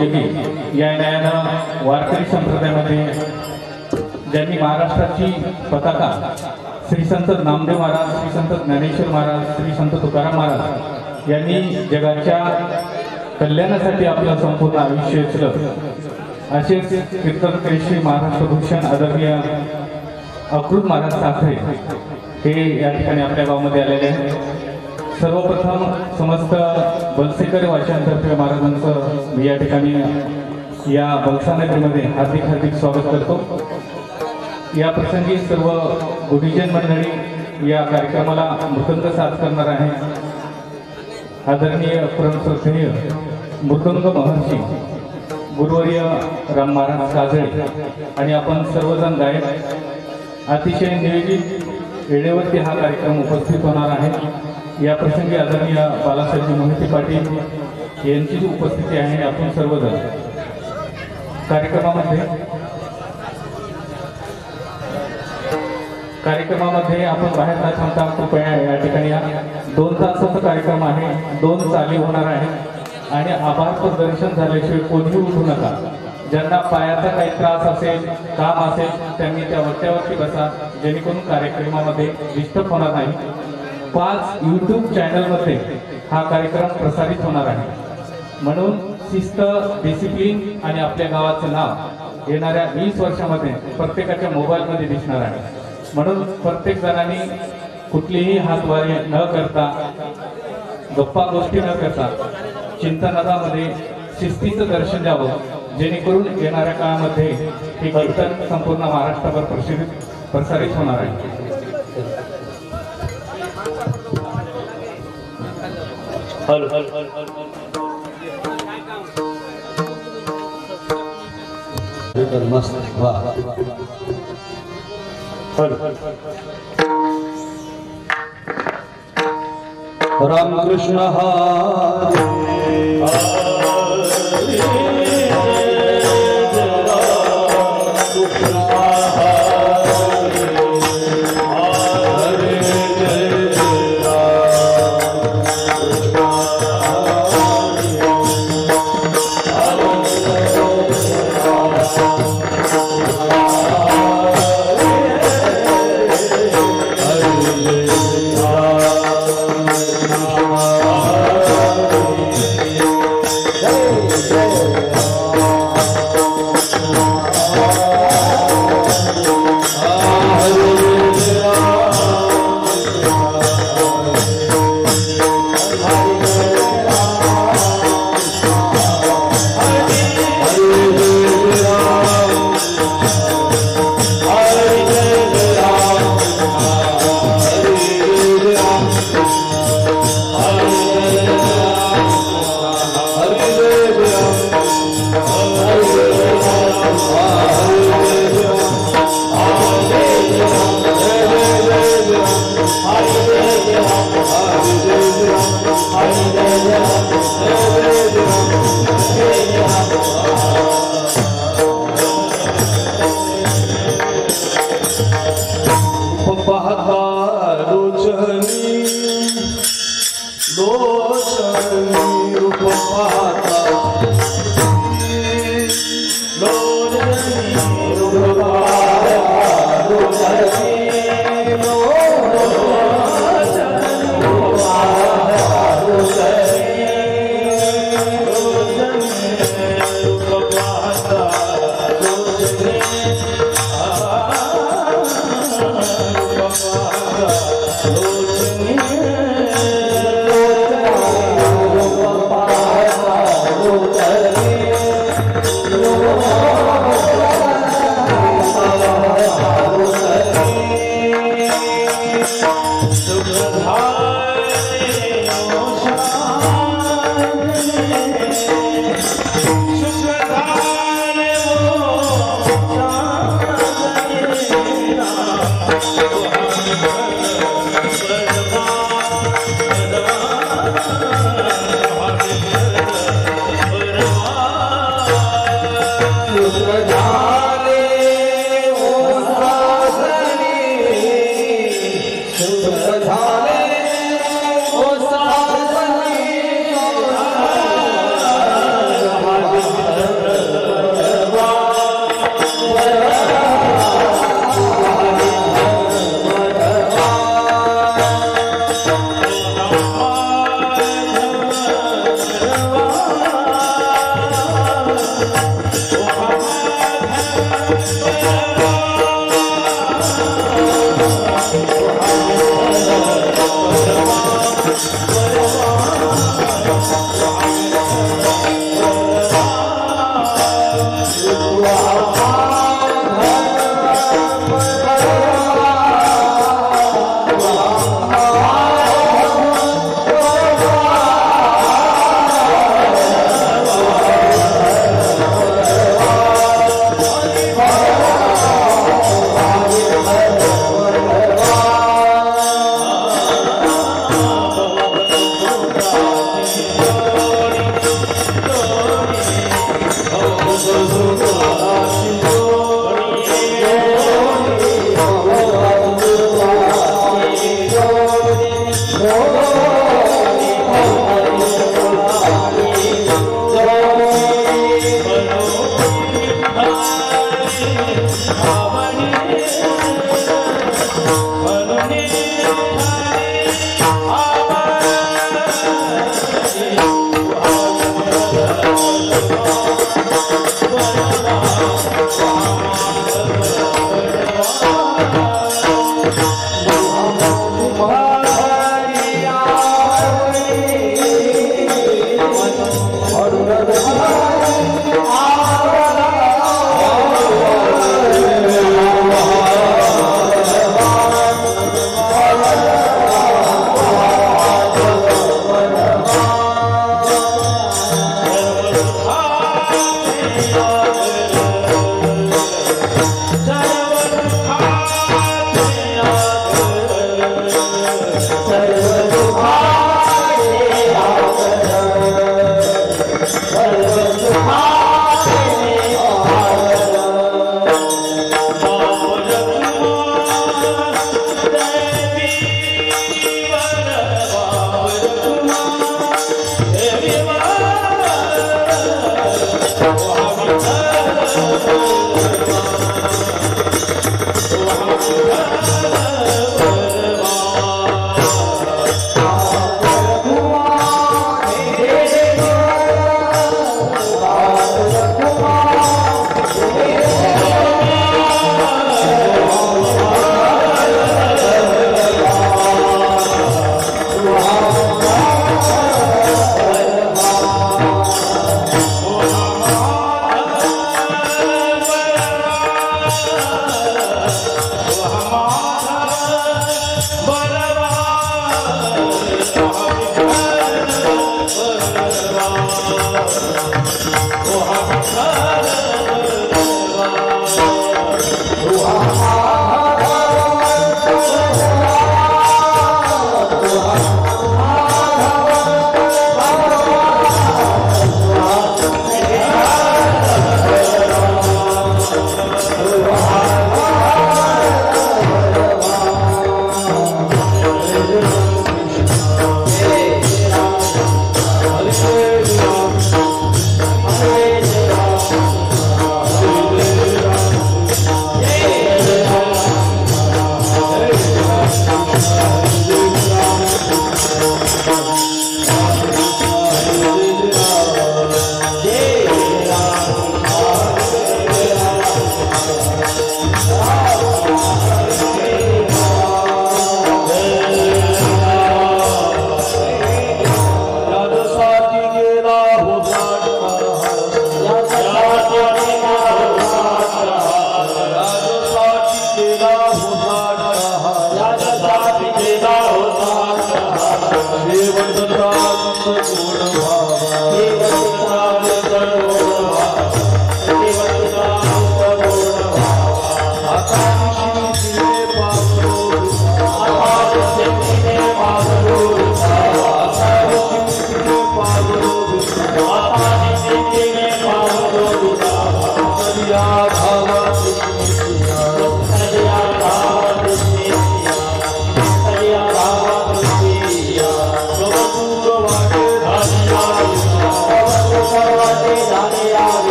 ज्ञानदीप या न्यायानं वारकरी संप्रदायामध्ये ज्यांनी महाराष्ट्राची पताका श्री संत नामदेव महाराज श्री संत ज्ञानेश्वर महाराज श्री संत तुकाराम महाराज यांनी जगाच्या कल्याणासाठी आपलं संपूर्ण आयुष्य वेचलं असेच कीर्तन श्री महाराष्ट्र भूषण आदरणीय अकृत महाराज साखरे हे या ठिकाणी आपल्या गावामध्ये आलेले आहेत. सर्वप्रथम समस्त बलसेकर वाचनातर्फे महाराजांचं मी या ठिकाणी या बलसानगरीमध्ये हार्दिक हार्दिक स्वागत करतो. या प्रसंगी सर्व गुरुजन मंडळी या कार्यक्रमाला मृदंग साथ करणार आहे आदरणीय परमश्रद्धेय मृदंग महर्षी गुरुवर्य राम महाराज काजळे आणि आपण सर्वजण गायक. अतिशय नियोजित वेळेवरती हा कार्यक्रम उपस्थित होणार आहे. या प्रसंगी आदरणीय बालासाहेब मोहिते पाटील यांची जी उपस्थिती आहे आपण सर्वजण कार्यक्रमामध्ये कार्यक्रमामध्ये आपण बाहेर न थांबता कृपया या ठिकाणी या दोन तासाचा कार्यक्रम आहे दोन चाली होणार आहे. आणि आभार प्रदर्शन झाल्याशिवाय कोणीही उठू नका. ज्यांना पायाचा काही त्रास असेल काम असेल त्यांनी त्या वरच्यावरती बसा. जेणेकरून कार्यक्रमामध्ये डिस्टर्ब होणार नाही. पाच यूट्यूब चॅनलमध्ये हा कार्यक्रम प्रसारित होणार आहे. म्हणून शिस्त डिसिप्लिन आणि आपल्या गावाचं नाव येणाऱ्या वीस वर्षामध्ये प्रत्येकाच्या मोबाईलमध्ये दिसणार आहे. म्हणून प्रत्येक जणांनी कुठलीही हातवारी न करता गप्पा गोष्टी न करता चिंतनदामध्ये शिस्तीचं दर्शन द्यावं जेणेकरून येणाऱ्या काळामध्ये हे कीर्तन संपूर्ण महाराष्ट्रावर प्रसिद्ध प्रसारित होणार आहे. हॅलो हॅलो मस्त वा रामकृष्ण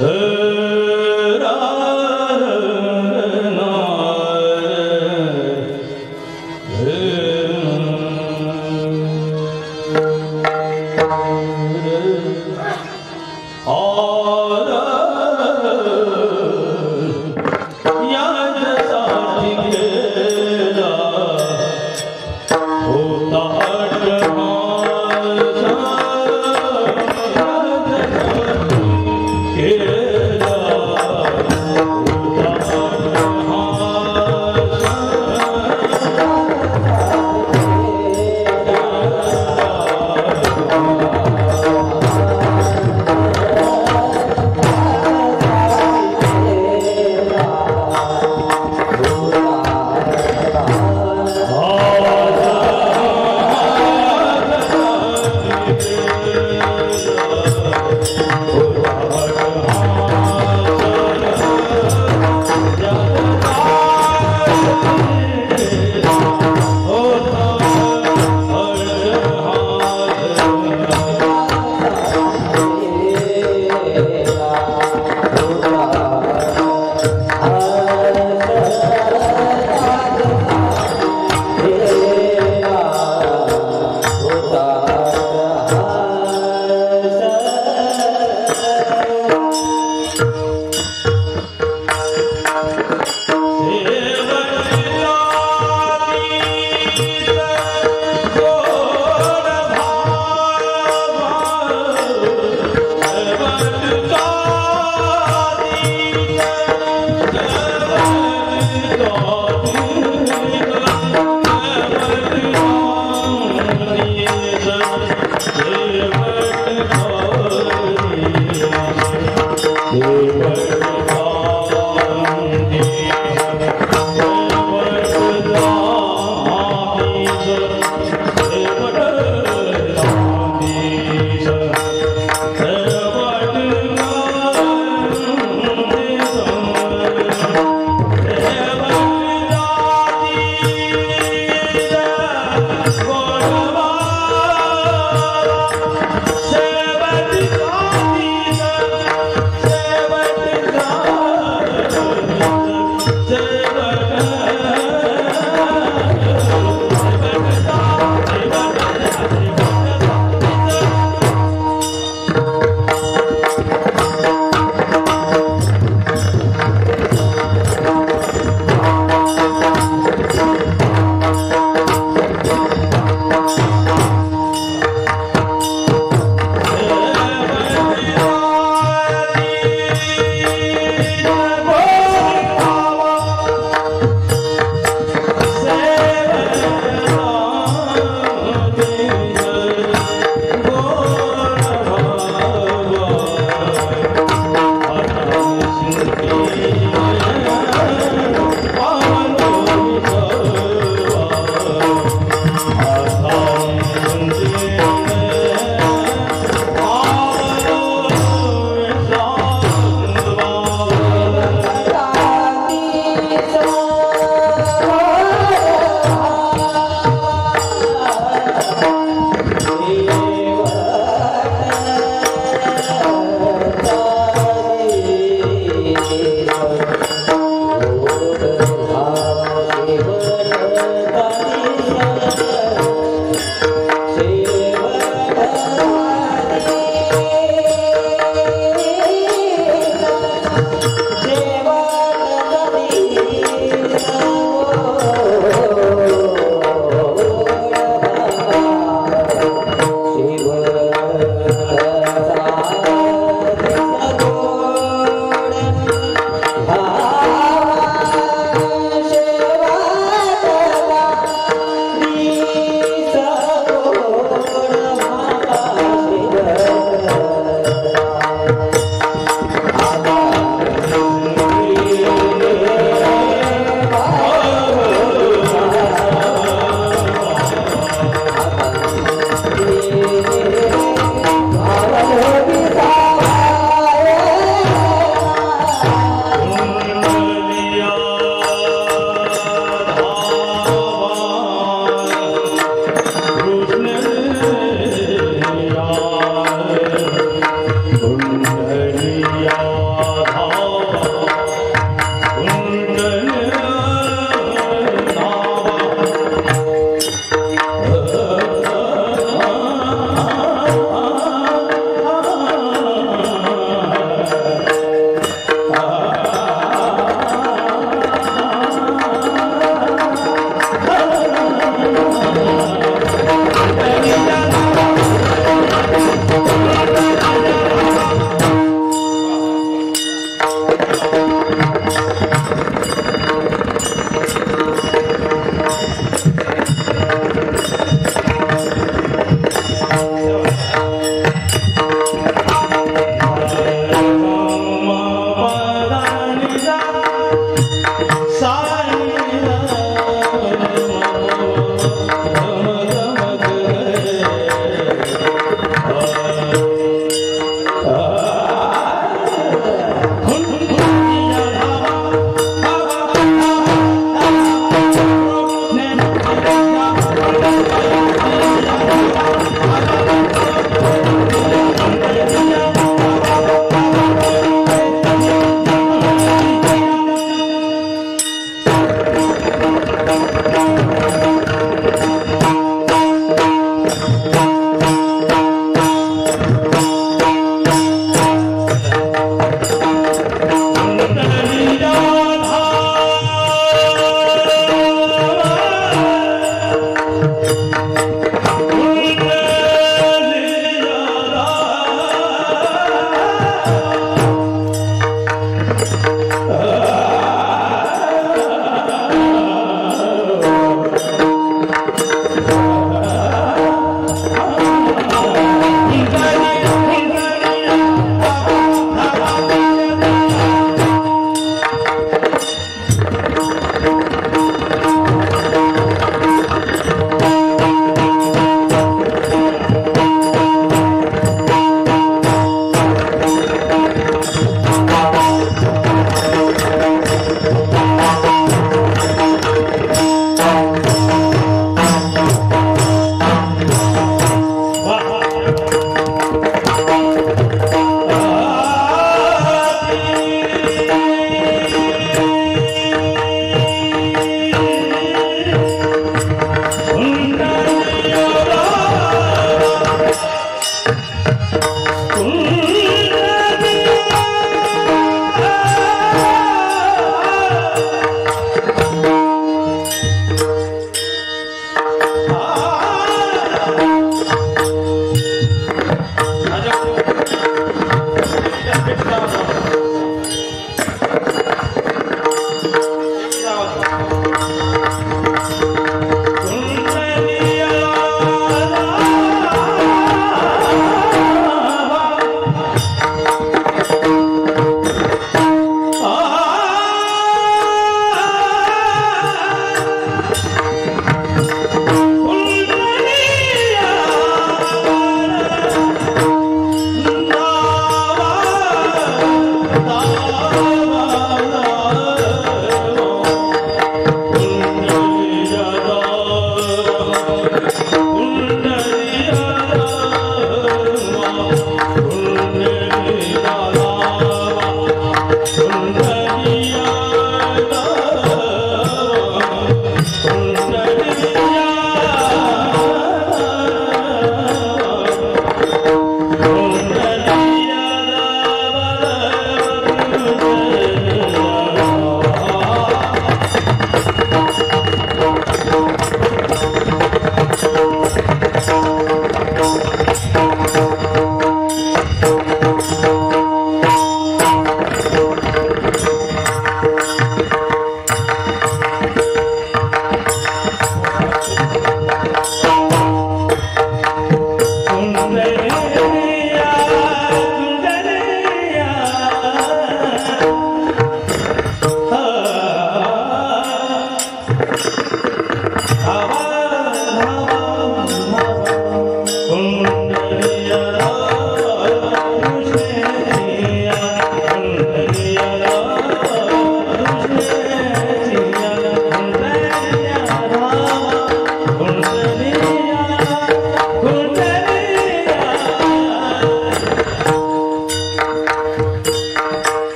ra ra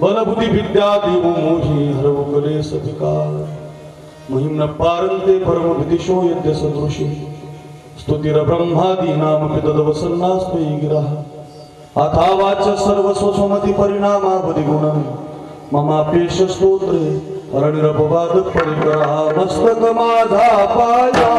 बलबुद्धि विद्या देवो मोही हरव कले सविकार महिम्न पारंते परम विदिशो यद्य सदृशी स्तुतिर ब्रह्मादीनामपि तदवसन्नास्मयि गिरः. अथावाच सर्वस्वसुमति परिणामावधि गुणं ममापेश स्तोत्रे पाया परिकरः मस्तकमाधा पाया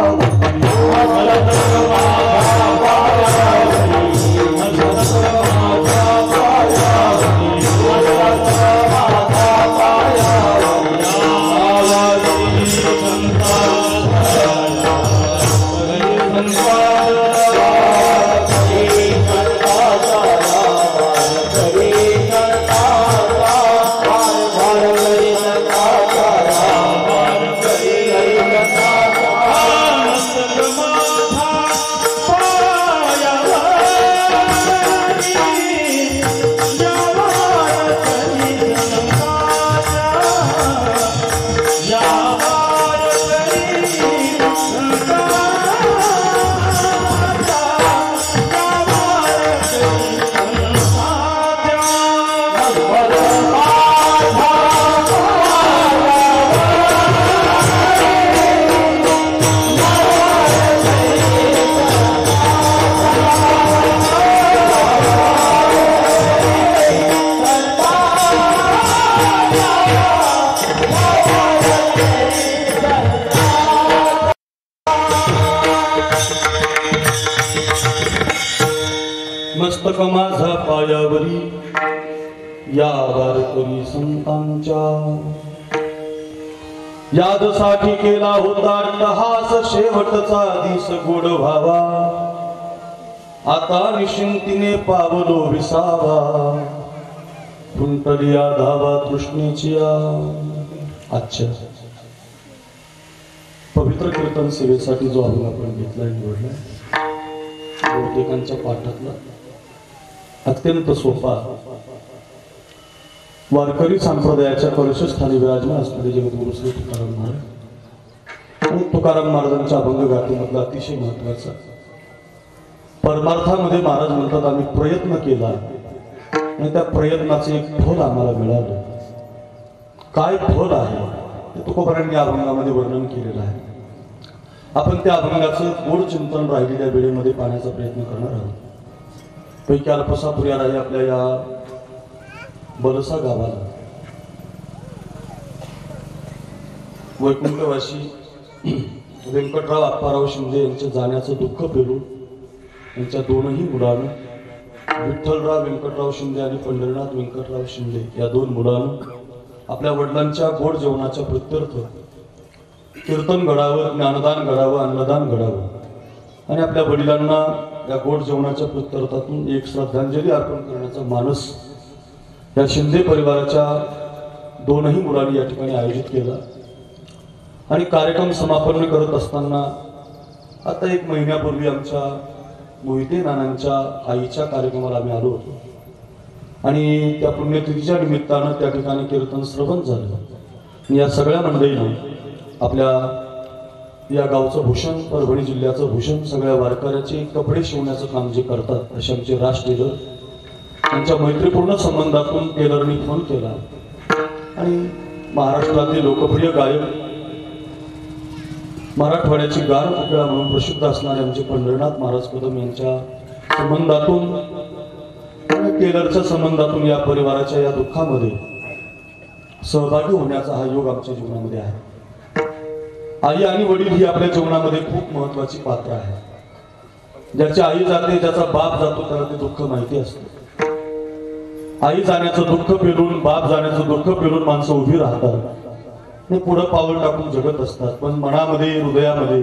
वारकरी संतांच्या यादसाठी केला होता टहास शेवटचा दिस गोड व्हावा आता निशिंतीने पावलो विसावा. कुंटलिया धावा तृष्णेची अच्छा. पवित्र कीर्तन सेवेसाठी जो अभंग आपण घेतला निवडला बहुतेकांच्या पाठातला. अत्यंत सोपा. वारकरी संप्रदायाच्या कलशस्थानी विराजमान असणारे जगद्गुरु श्री तुकाराम महाराज तुकाराम महाराजांच्या अभंग गाथेमधला अतिशय महत्त्वाचा परमार्थामध्ये महाराज म्हणतात आम्ही प्रयत्न केला आणि त्या प्रयत्नाचे एक फल आम्हाला मिळालं. काय फल आहे? ते तुकोबारांनी या अभंगामध्ये वर्णन केलेलं आहे. आपण त्या अभंगाचं गोड चिंतन राहिलेल्या वेळेमध्ये पाहण्याचा प्रयत्न करणार आहोत. पैकी अल्पसा पुऱ्या आपल्या या बलसा गावाला. वैकुंठवासी व्यंकटराव अप्पाराव शिंदे यांच्या जाण्याचं दुःख पेरून यांच्या दोनही मुलानं विठ्ठलराव व्यंकटराव शिंदे आणि पंढरीनाथ व्यंकटराव शिंदे या दोन मुलानं आपल्या वडिलांच्या गोड जेवणाच्या प्रत्यर्थ कीर्तन घडावं ज्ञानदान घडावं अन्नदान घडावं. आणि आपल्या वडिलांना या गोड जेवणाच्या प्रत्यर्थातून एक श्रद्धांजली अर्पण करण्याचा मानस या शिंदे परिवाराच्या दोनही मुलांनी या ठिकाणी आयोजित केला. आणि कार्यक्रम समापन करत असताना आता एक महिन्यापूर्वी आमच्या मोहिते नानांच्या आईच्या कार्यक्रमाला आम्ही आलो होतो. आणि त्या पुण्यतिथीच्या निमित्तानं त्या ठिकाणी कीर्तन श्रवण झालं. या सगळ्या मंडळीनं आपल्या या गावचं भूषण परभणी जिल्ह्याचं भूषण सगळ्या वारकऱ्याचे कपडे शिवण्याचं काम जे करतात असे आमचे राष्ट्रीय आमच्या त्यांच्या मैत्रीपूर्ण संबंधातून टेलरनी फोन केला. आणि महाराष्ट्रातील लोकप्रिय गायक मराठवाड्याची गार कोकिळा म्हणून प्रसिद्ध असणारे आमचे पंढरीनाथ महाराज कदम यांच्या संबंधातून आणि टेलरच्या संबंधातून या परिवाराच्या या दुःखामध्ये सहभागी होण्याचा हा योग आमच्या जीवनामध्ये आहे. आई आणि वडील ही आपल्या जीवनामध्ये खूप महत्वाची पात्र आहे. ज्याची आई जाते ज्याचा बाप जातो त्याला ते दुःख माहिती असते. आई जाण्याचं दुःख पेरून बाप जाण्याचं दुःख पेरून माणसं उभी राहतात. ते पुढं पावलं टाकून जगत असतात. पण मनामध्ये हृदयामध्ये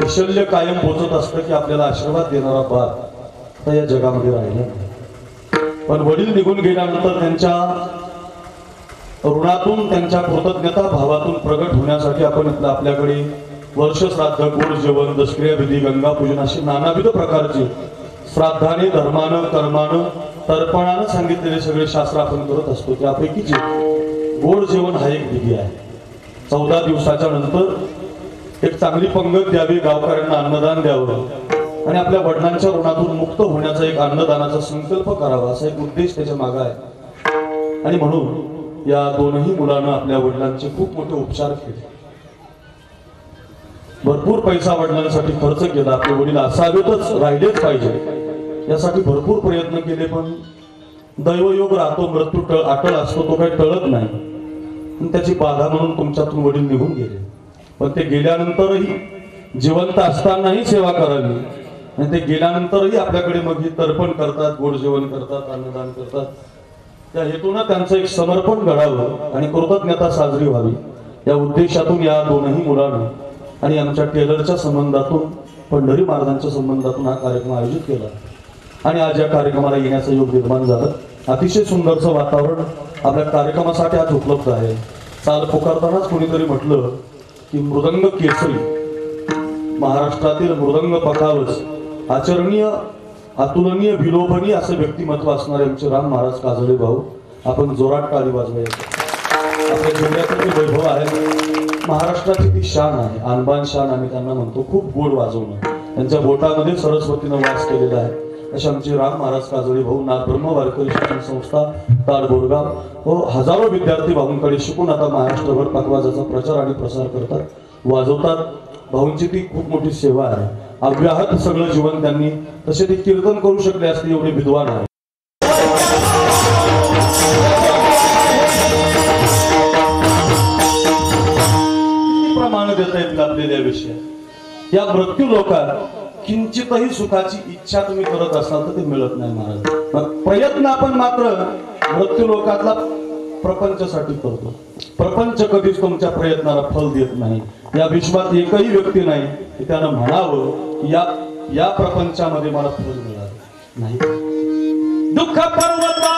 कौशल्य कायम पोचत असतं की आपल्याला आशीर्वाद देणारा बाप या जगामध्ये राहिला पण वडील निघून गेल्यानंतर त्यांच्या ऋणातून त्यांच्या कृतज्ञता भावातून प्रगट होण्यासाठी आपण इथलं आपल्याकडे वर्ष श्राद्ध गोड जेवण दशक्रिया विधी गंगापूजन अशी असे नानाविध प्रकारचे श्राद्धाने धर्मानं कर्मानं तर्पणानं सांगितलेले सगळे शास्त्र आपण करत असतो. त्यापैकी जे गोड जेवण हा एक विधी आहे. चौदा दिवसाच्या नंतर एक चांगली पंगत द्यावी गावकऱ्यांना अन्नदान द्यावं आणि आपल्या वडिलांच्या ऋणातून मुक्त होण्याचा एक अन्नदानाचा संकल्प करावा असा एक उद्देश त्याच्यामागे आहे. आणि म्हणून या दोनही मुलांना आपल्या वडिलांचे खूप मोठे उपचार केले. भरपूर पैसा वडिलांसाठी खर्च केला. आपले वडील असावेतच राहिलेच पाहिजे. यासाठी भरपूर प्रयत्न केले पण दैवयोग राहतो मृत्यू टळ अटळ असतो तो काही टळत नाही. आणि त्याची बाधा म्हणून तुमच्यातून वडील निघून गेले. पण ते गेल्यानंतरही जिवंत असतानाही सेवा करावी. आणि ते गेल्यानंतरही आपल्याकडे मग ही तर्पण करतात गोड जेवण करतात अन्नदान करतात. त्या हेतूनं त्यांचं एक समर्पण घडावं आणि कृतज्ञता साजरी व्हावी. या उद्देशातून या दोनही मुलांनी आणि आमच्या टेलरच्या संबंधातून पंढरी महाराजांच्या संबंधातून हा कार्यक्रम आयोजित केला. आणि आज या कार्यक्रमाला येण्याचं योग निर्माण झालं. अतिशय सुंदरचं वातावरण आपल्या कार्यक्रमासाठी आज उपलब्ध आहे. चाल पुकारतानाच कोणीतरी म्हटलं की मृदंग केसरी महाराष्ट्रातील मृदंग पखावच आचरणीय अतुलनीय विलोभनीय असं व्यक्तिमत्व असणारे आमचे राम महाराज काजळे भाऊ आपण जोराट टाळी वाजवायचं आपल्या जिल्ह्याचं जे वैभव आहे महाराष्ट्राची ती शान आहे. आणबान शान आम्ही त्यांना म्हणतो खूप गोड वाजवणं. त्यांच्या बोटामध्ये सरस्वतीनं वास केलेला आहे. असे आमचे राम महाराज काजळी भाऊ नाथ ब्रह्म वारकरी शिक्षण संस्था ताड बोरगाव. व हजारो विद्यार्थी भाऊंकडे शिकून आता महाराष्ट्रभर पाकवाजाचा प्रचार आणि प्रसार करतात वाजवतात. भाऊंची ती खूप मोठी सेवा आहे. अव्याहत सगळं जीवन त्यांनी तसे ते कीर्तन करू शकले असते एवढे विद्वान आहे प्रमाण देता येतील आपल्याला या विषयात. या मृत्यू लोकात किंचितही सुखाची इच्छा तुम्ही करत असाल तर ते मिळत नाही महाराज. मग प्रयत्न आपण मात्र मृत्यू लोकातला प्रपंचासाठी करतो. प्रपंच कधीच तुमच्या प्रयत्नाला फल देत नाही. या विश्वात एकही व्यक्ती नाही की त्यानं म्हणावं या या प्रपंचामध्ये मला फल मिळालं नाही. दुःख पर्वता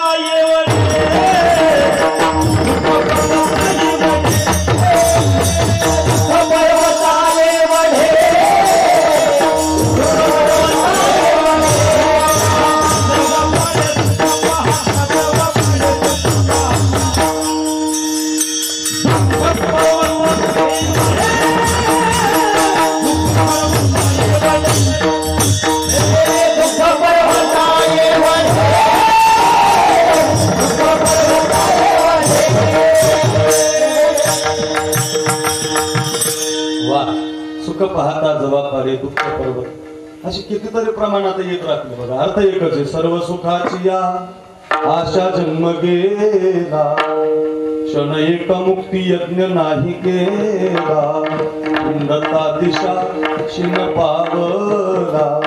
सुख पाहता जबाबदारी दुःख पर्वत अशी कितीतरी प्रमाणात येत राहते बघा. अर्थ एकच आहे सर्व सुखाची या आशा जन्म गेला. क्षण एक मुक्ती यज्ञ नाही केला. उन्नता दिशा क्षीण पावला.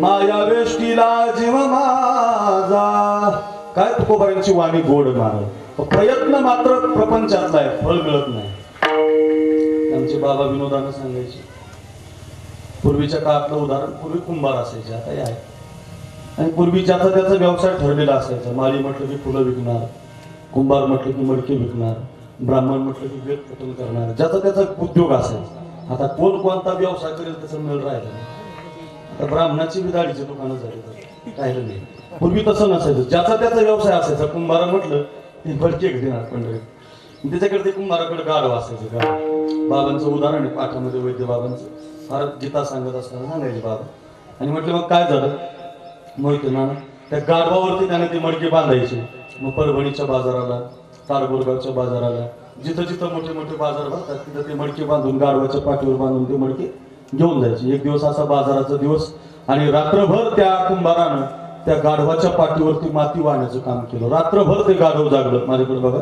माया वेष्टीला जीव माझा. काय तुकोबाईंची वाणी गोड मार प्रयत्न मात्र प्रपंचातला आहे फळ मिळत नाही. आमचे बाबा विनोदानं सांगायचे. पूर्वीच्या काळातलं उदाहरण पूर्वी कुंभार असायचे आता हे आहे. आणि पूर्वीच्या आता त्याचा व्यवसाय ठरलेला असायचा. माळी म्हटलं की फुलं विकणार कुंभार म्हटलं की मडके विकणार ब्राह्मण म्हटलं की वेद पठण करणार. ज्याचा त्याचा उद्योग असायचा. आता कोण कोणता व्यवसाय करेल त्याचा मिळ राहिला नाही. आता ब्राह्मणाची विदाडीची दुकानं झाली राहिलं नाही. पूर्वी तसं नसायचं. ज्याचा त्याचा व्यवसाय असायचा कुंभार म्हटलं की मडके घेणार पंढरीत त्याच्याकडे ते कुंभाराकडे गाढव असायचं. गाढ बाबांचं उदाहरण आहे पाठामध्ये वैद्य बाबांचं. फार गीता सांगत असताना सांगायचे बाबा. आणि म्हटलं मग काय झालं? माहिती ना त्या गाढवावरती त्याने ती मडके बांधायची. मग परभणीच्या बाजाराला तारगोरगावच्या बाजाराला जिथं जिथं मोठे मोठे बाजार भरतात तिथं ती मडकी बांधून गाढवाच्या पाठीवर बांधून ते मडके घेऊन जायची. एक दिवस असा बाजाराचा दिवस आणि रात्रभर त्या कुंभारानं त्या गाढवाच्या पाठीवरती माती वाहण्याचं काम केलं. रात्रभर ते गाढव जागलं. माझ्याकडे बघा.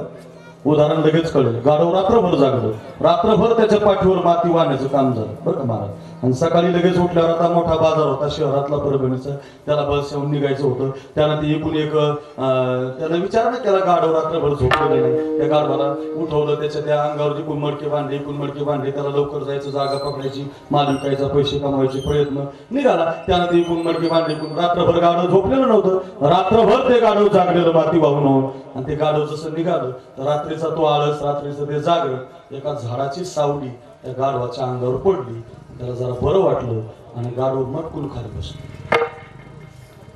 उदाहरण लगेच कळलं. गाढव रात्रभर जागलं. रात्रभर त्याच्या पाठीवर माती वाहण्याचं काम झालं. बरं का महाराज? आणि सकाळी लगेच उठल्यावर आता मोठा बाजार होता शहरातला परभणीचा. त्याला बस येऊन निघायचं होतं. त्यानं ते एकूण एक त्याला विचारलं विचार ना गाढव रात्रभर झोपलेलं नाही. त्या गाढवाला उठवलं त्याच्या त्या अंगावर एकूण मडके बांधले एकूण मडके बांधले त्याला लवकर जायचं जागा पकडायची माल विकायचा पैसे कमवायचे प्रयत्न निघाला. त्यानं ते एकूण मडके बांधले एकूण रात्रभर गाढव झोपलेलं नव्हतं. रात्रभर ते गाढव जागलेलं माती वाहून. आणि ते गाढव जसं निघालं तर रात्रीचा तो आळस रात्रीचं ते जागरण एका झाडाची सावली त्या गाढवाच्या अंगावर पडली. त्याला जरा बरं वाटलं आणि गाढव मटकून खाली बसलं.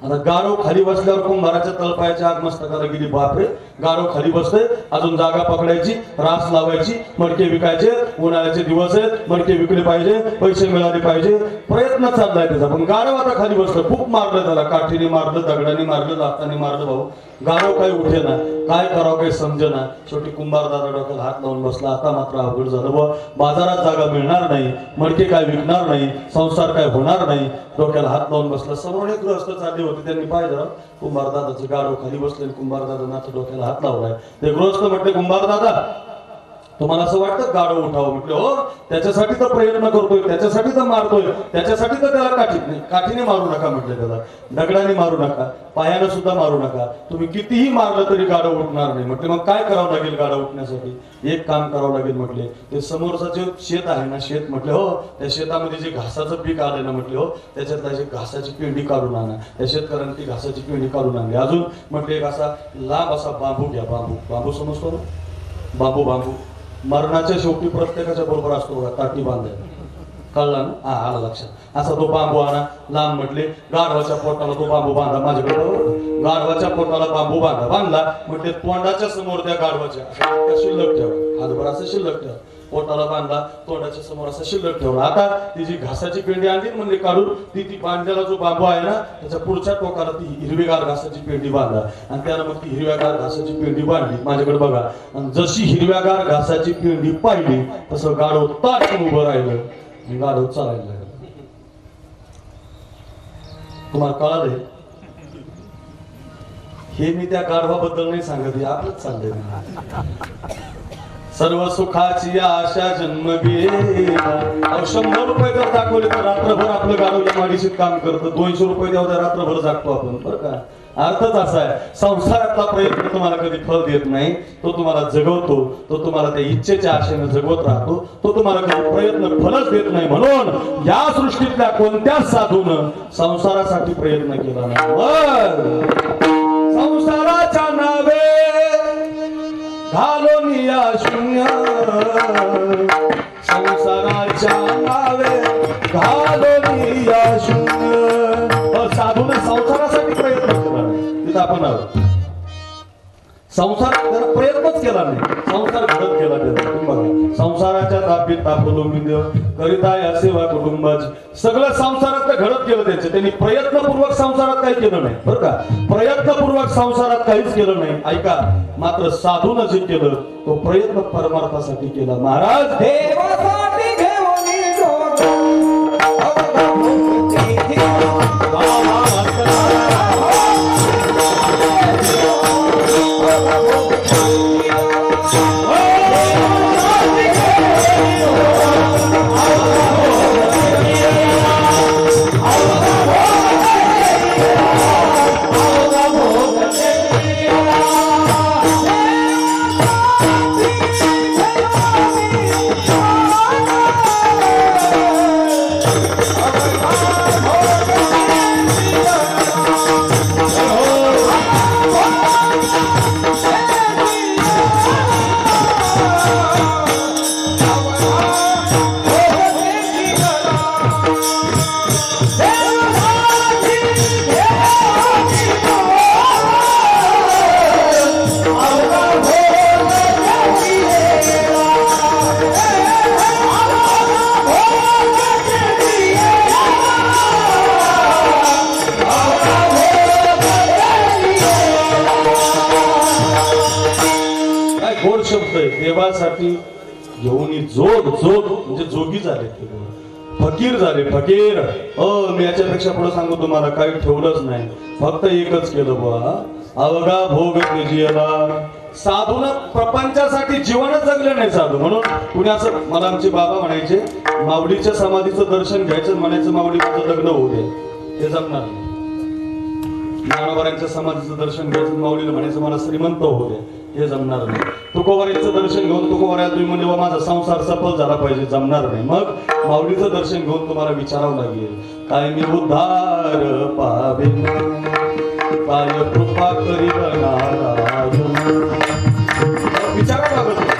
आता गारो खाली बसल्यावर कुंभाराच्या तळपायाच्या आत मस्तकाला गेली. बापरे. गारो खाली बसतंय. अजून जागा पकडायची रास लावायची. मडके विकायचे उन्हाळ्याचे दिवस आहेत. मडके विकले पाहिजे पैसे मिळाले पाहिजे. प्रयत्न चाललाय त्याचा. पण गाढव आता खाली बसलं. खूप मारलं त्याला. काठीने मारलं दगडाने मारलं दाताने मारलं भाऊ. गाढव काय उठे ना. काय करावं काही समजे ना. शेवटी कुंभार दादा डोक्याला हात लावून बसला. आता मात्र अवघड झालं व बाजारात जागा मिळणार नाही. मडके काय विकणार नाही. संसार काय होणार नाही. डोक्याला हात लावून बसला. समोर एक चालले होते. त्यांनी पाहिलं कुंभारदादाचं गाडो खाली बसले कुंभारदादा दादा डोक्याला हात लावलाय. ते गृहस्थ म्हटले कुंभारदादा तुम्हाला असं वाटतं गाढव उठावं? म्हटलं हो. त्याच्यासाठी तर प्रयत्न करतोय त्याच्यासाठी तर मारतोय. त्याच्यासाठी तर त्याला काठी काठीने मारू नका म्हटलं त्याला. दगडाने मारू नका पायानं सुद्धा मारू नका. तुम्ही कितीही मारलं तरी गाढव उठणार नाही. म्हटले मग काय करावं लागेल गाढव उठण्यासाठी? एक काम करावं लागेल म्हटले. ते समोरचं जे शेत आहे ना शेत म्हटले हो त्या शेतामध्ये जे घासाचं पीक आलं ना म्हटले हो त्याच्यातला जे घासाची पेंडी काढून आणा. त्या शेतकऱ्यांनी ती घासाची पेंडी काढून आणली. अजून म्हटले एक असा लांब असा बांबू घ्या बांबू. बांबू समजतो ना? बांबू बांबू. मरणाच्या शेवटी प्रत्येकाच्या बरोबर असतो बघा ताटी बांधायला कळला ना? हा आला लक्षात. असा तो बांबू आणा. लांब म्हटले गाढवाच्या पोटाला तो बांबू बांधा. माझ्याकडे गाढवाच्या पोटाला बांबू बांधा. बांधला म्हटले तोंडाच्या समोर त्या गाढवाच्या. शिल्लक ठेवा. हातभर असं शिल्लक ठेवा. पोटाला बांधला तोंडाच्या समोर असा शिल्लक ठेवला. आता ती जी घासाची पेंडी आणली म्हणजे काढून ती ती बांधलेला जो बांबू आहे ना त्याच्या पुढच्या टोकाला ती हिरवीगार घासाची पेंडी बांधला. आणि त्यानं मग ती हिरव्यागार घासाची पेंडी बांधली. माझ्याकडे बघा. आणि जशी हिरव्यागार घासाची पेंडी पाहिली तसं गाढव ताट उभं राहिलं. गाढव चालायला लागलं. तुम्हाला कळालंय? हे मी त्या गाढवाबद्दल नाही सांगत हे आपलंच चाललंय. सर्व सुखाची आशा जन्म गेला शंभर रुपये जर दाखवले तर रात्रभर आपलं गाडव या माडीशीत काम करतं. दोनशे रुपये द्यावं तर रात्रभर जागतो आपण बरं का? अर्थच असा आहे. संसारातला प्रयत्न तुम्हाला कधी फळ देत नाही. तो तुम्हाला जगवतो तो तुम्हाला त्या इच्छेच्या आशेने जगवत राहतो. तो तुम्हाला कधी प्रयत्न फलच देत नाही म्हणून या सृष्टीतल्या कोणत्याच साधून संसारासाठी प्रयत्न केला नाही? संसाराच्या नावे घालून या शून्य. संसाराच्या नावे घालून या शून्य. साधून संसारासाठी प्रयत्न केला तिथं आपण आहोत संसार त्याला प्रयत्नच केला नाही संसार घडत केला त्याचा तुम्ही बघा संसाराच्या तापीत तापलोमिंद करिता या सेवा कुटुंबाची सगळं संसारात घडत केलं त्याचे. त्यांनी प्रयत्नपूर्वक संसारात काही केलं नाही. बरं का? प्रयत्नपूर्वक संसारात काहीच केलं नाही. ऐका मात्र साधून जे केलं तो प्रयत्न परमार्थासाठी केला. महाराज! देवासाठी झाले फकीर झाले फकीर. अ मी याच्यापेक्षा पुढे सांगू तुम्हाला काही ठेवलंच नाही. फक्त एकच केलं बुवा अवघा भोग साधून प्रपंचासाठी जीवनच जगलं नाही साधू. म्हणून कुणी असं मला आमचे बाबा म्हणायचे माऊलीच्या समाधीचं दर्शन घ्यायचं म्हणायचं माऊली माझं लग्न होऊ दे. हे जमणार नाही. ज्ञानोबारांच्या समाधीचं दर्शन घ्यायचं माऊलीला म्हणायचं मला श्रीमंत होऊ दे. हे जमणार नाही. तुकोबारांचं दर्शन घेऊन तुकोबारा तुम्ही म्हणजे "बुवा, माझा संसार सफल झाला पाहिजे. जमणार नाही. मग माऊलीचं दर्शन घेऊन तुम्हाला विचारावं लागेल. काय मी उद्धार पावे? काय कृपा करी विचारावं लागत होतं.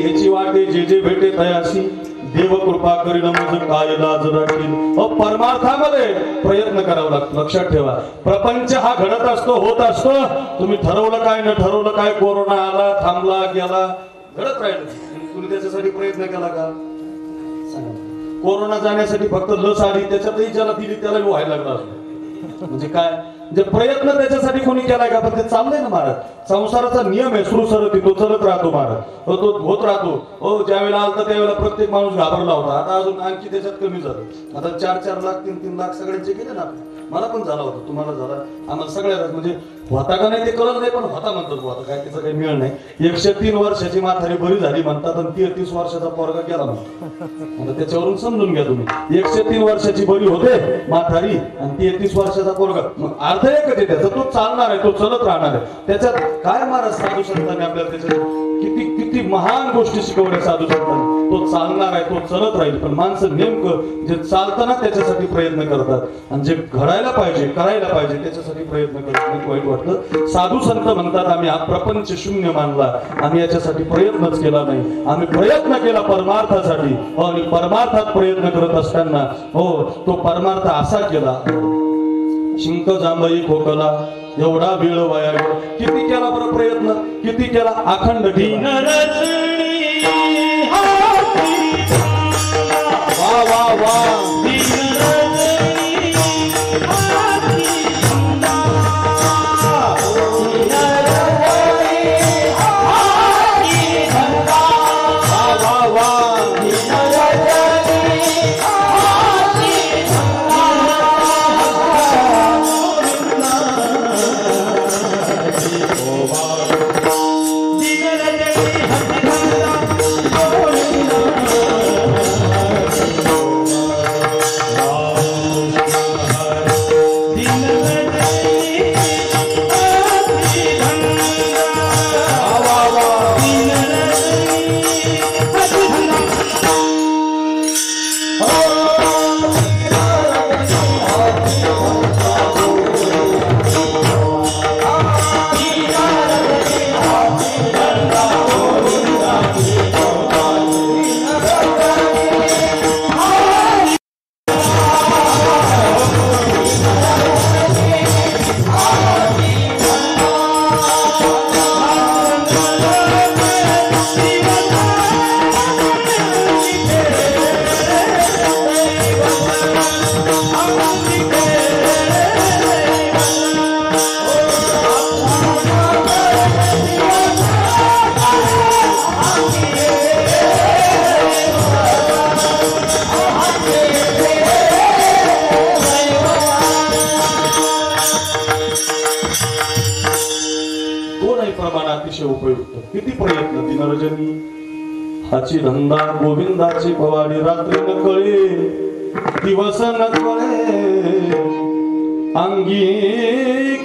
ह्याची वाटे जे जे भेटे तयाशी देव कृपा करीन माझं काय लाज राखील अ, परमार्थामध्ये प्रयत्न करावा लागतो. लक्षात ठेवा. प्रपंच हा घडत असतो होत असतो. तुम्ही ठरवलं काय न ठरवलं काय कोरोना आला थांबला गेला घडत राहील. तुम्ही त्याच्यासाठी प्रयत्न केला का? कोरोना जाण्यासाठी फक्त लस आली त्याच्यातही ज्याला दिली त्याला व्हायला लागला म्हणजे काय? म्हणजे प्रयत्न त्याच्यासाठी कोणी केलाय का? पण ते चाललंय ना महाराज. संसाराचा नियम आहे सुरुसरती तो चलत राहतो महाराज. हो तो होत राहतो. हो ज्या वेळेला आलता त्यावेळेला प्रत्येक माणूस घाबरला होता. आता अजून आणखी त्याच्यात कमी झालं. आता चार चार लाख तीन तीन लाख सगळ्यांचे गेले ना मला पण झाला होता तुम्हाला झाला. आम्हाला सगळ्याला म्हणजे होता का नाही ते कळत नाही पण होता म्हणतात आता काय त्याचं काही मिळ नाही. एकशे तीन वर्षाची म्हातारी बरी झाली म्हणतात आणि तीस वर्षाचा पोरगा गेला म्हणतात. त्याच्यावरून समजून घ्या तुम्ही. एकशे तीन वर्षाची बरी होते म्हातारी आणि तेहतीस वर्षाचा पोरगा. मग अर्थ एकच आहे त्याचा तो चालणार आहे तो चलत राहणार आहे. त्याच्यात काय महाराज साधू संतांनी आपल्याला त्याच्यात किती महान गोष्टी शिकवल्या साधू संतांनी तो चालणार आहे तो चलत राहील. पण माणसं नेमकं जे चालताना त्याच्यासाठी प्रयत्न करतात. आणि जे घडायला पाहिजे करायला पाहिजे त्याच्यासाठी प्रयत्न करतात. वाईट वाटतं. साधू संत म्हणतात आम्ही हा प्रपंच शून्य मानला. आम्ही याच्यासाठी प्रयत्नच केला नाही. आम्ही प्रयत्न केला परमार्थासाठी. हो, आणि परमार्थात प्रयत्न करत असताना हो तो परमार्थ असा केला. शिंक जांभई खोकला. एवढा वेळ वाया गेला. किती केला बरं प्रयत्न किती केला अखंड. वा वा वा हाची धंदा गोविंदाची भवानी रात्री न कळे. दिवस न कळे. अंगी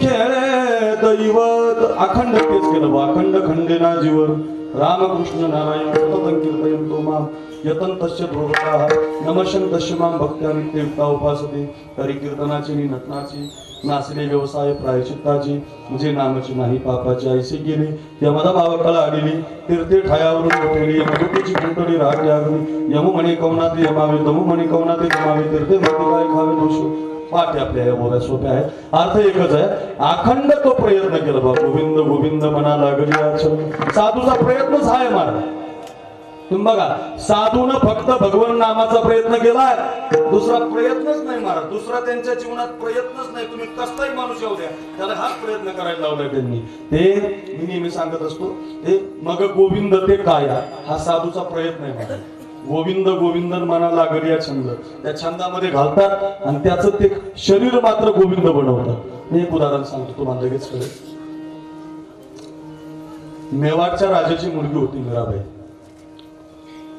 खेळे दैवत. अखंड तेच केलं बा अखंड खंडेना जीवर रामकृष्ण नारायण सततं कीर्तयन्तो माम यतन्तस्य ध्रुवताः नमशन्तस्य मां भक्त्या नित्ययुक्ता उपासते. हरी कीर्तनाची नि नटनाची. नाचले व्यवसाय प्रायचित्ताची जे नामाची नाही पापाची ऐसे गेली. या मदा भावकळा आलेली. तीर्थे ठायावरून उठलेली यमदूतीची कुंटडी राग लागली यमू म्हणे कवनाते यमावे दमू म्हणे कवनाते जमावे तीर्थे मध्ये काय खावे दोष पाठ आपल्या या बोल्या सोप्या आहेत अर्थ एकच आहे अखंड तो प्रयत्न केला बा गोविंद गोविंद म्हणा लागली साधूचा प्रयत्नच आहे महाराज तुम्ही बघा साधून फक्त भगवान नामाचा प्रयत्न केलाय. दुसरा प्रयत्नच नाही महाराज दुसरा त्यांच्या जीवनात प्रयत्नच नाही. तुम्ही कसलाही माणूस येऊ द्या त्याला हाच प्रयत्न करायला लावलाय त्यांनी. ते मी नेहमी सांगत असतो ते मग गोविंद ते काय हा साधूचा प्रयत्न आहे महाराज. गोविंद गोविंद मना लागल या छंद. त्या छंदामध्ये घालतात आणि त्याचं ते शरीर मात्र गोविंद बनवतात मी एक उदाहरण सांगतो तुम्हाला लगेच कळेल. मेवाडच्या राजाची मुलगी होती मीराबाई.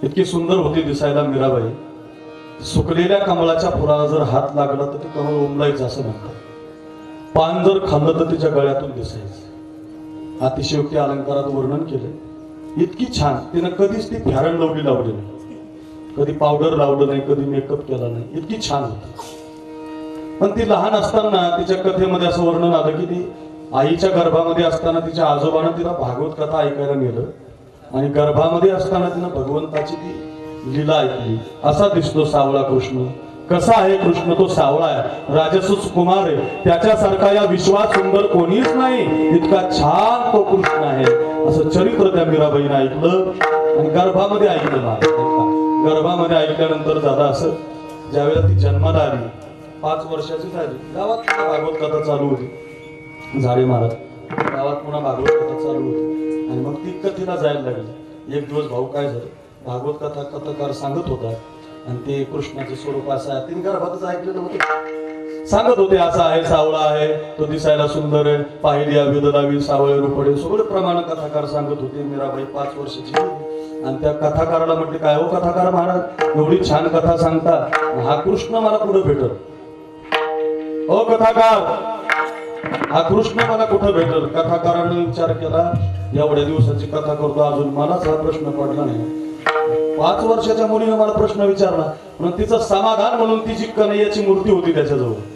इतकी सुंदर होती दिसायला मीराबाई. सुकलेल्या कमळाच्या फुलाला जर हात लागला तर ते कमळ उमलायचं असं म्हणतात. पान जर खाल्लं तर तिच्या गळ्यातून दिसायचं. अतिशयोक्ती अलंकारात वर्णन केलं. इतकी छान. तिनं कधीच ती फॅरन लवली लावली नाही. कधी पावडर लावलं नाही कधी मेकअप केला नाही. इतकी छान होती. पण ती लहान असताना तिच्या कथेमध्ये असं वर्णन आलं की ती आईच्या गर्भामध्ये असताना तिच्या आजोबानं तिला भागवत कथा ऐकायला नेलं. आणि गर्भामध्ये असताना तिनं भगवंताची ती लीला ऐकली. असा दिसतो सावळा कृष्ण. कसा आहे कृष्ण तो सावळा? आहे राजसूस कुमार आहे. त्याच्यासारखा या विश्वास सुंदर कोणीच नाही. इतका छान तो कृष्ण आहे. असं चरित्र त्या मीराबाईनं ऐकलं आणि गर्भामध्ये ऐकलं गर्भामध्ये ऐकल्यानंतर दादा असं ज्यावेळेला ती जन्माला आली पाच वर्षाची झाली. गावात पुन्हा भागवत कथा चालू होती. झाडे महाराज गावात पुन्हा भागवत कथा चालू होती. आणि मग ती कथेला जायला लागली. एक दिवस भाऊ काय झालं? भागवत कथा कथाकार सांगत होता आणि ते कृष्णाचे स्वरूप असं आहे. तिने गर्भातच ऐकलेलं होतं. सांगत होते असा आहे सावळा आहे तो दिसायला सुंदर आहे. पाहिली अभिदलावी सावळे रुपडे. सगळे प्रमाण कथाकार सांगत होते. मीराबाई पाच वर्षाची आणि त्या कथाकाराला म्हटले काय हो कथाकार महाराज? एवढी छान कथा सांगता. हा कृष्ण मला पुढे भेटल. हो कथाकार. हा कृष्ण मला कुठं भेटल? कथाकारानं विचार केला. एवढ्या दिवसाची कथा करतो अजून. मलाच हा प्रश्न पडला नाही. पाच वर्षाच्या मुलीनं मला प्रश्न विचारला. म्हणून तिचं समाधान म्हणून तिची कन्हैयाची मूर्ती होती त्याच्याजवळ.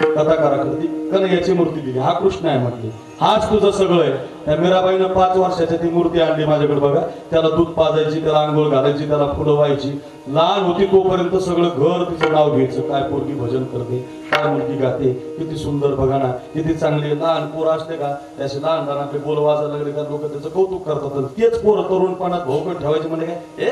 कथाकाराकडे ती याची मूर्ती दिली. हा कृष्ण आहे म्हटली. हाच तुझं सगळं आहे. त्या मीराबाईनं पाच वर्षाची ती मूर्ती आणली माझ्याकडे बघा. त्याला दूध पाजायची त्याला आंघोळ घालायची त्याला फुलं व्हायची. लहान होती तोपर्यंत सगळं घर तिचं नाव घ्यायचं. काय पोरगी भजन करते काय मुलगी गाते. किती सुंदर बघा ना किती चांगली लहान पोरं असते का त्याचे लहान लहान आपले बोल वाजायला लागले का लोक त्याचं कौतुक करतात. तेच पोरं तरुणपणात भोकट ठेवायचे म्हणजे काय? ए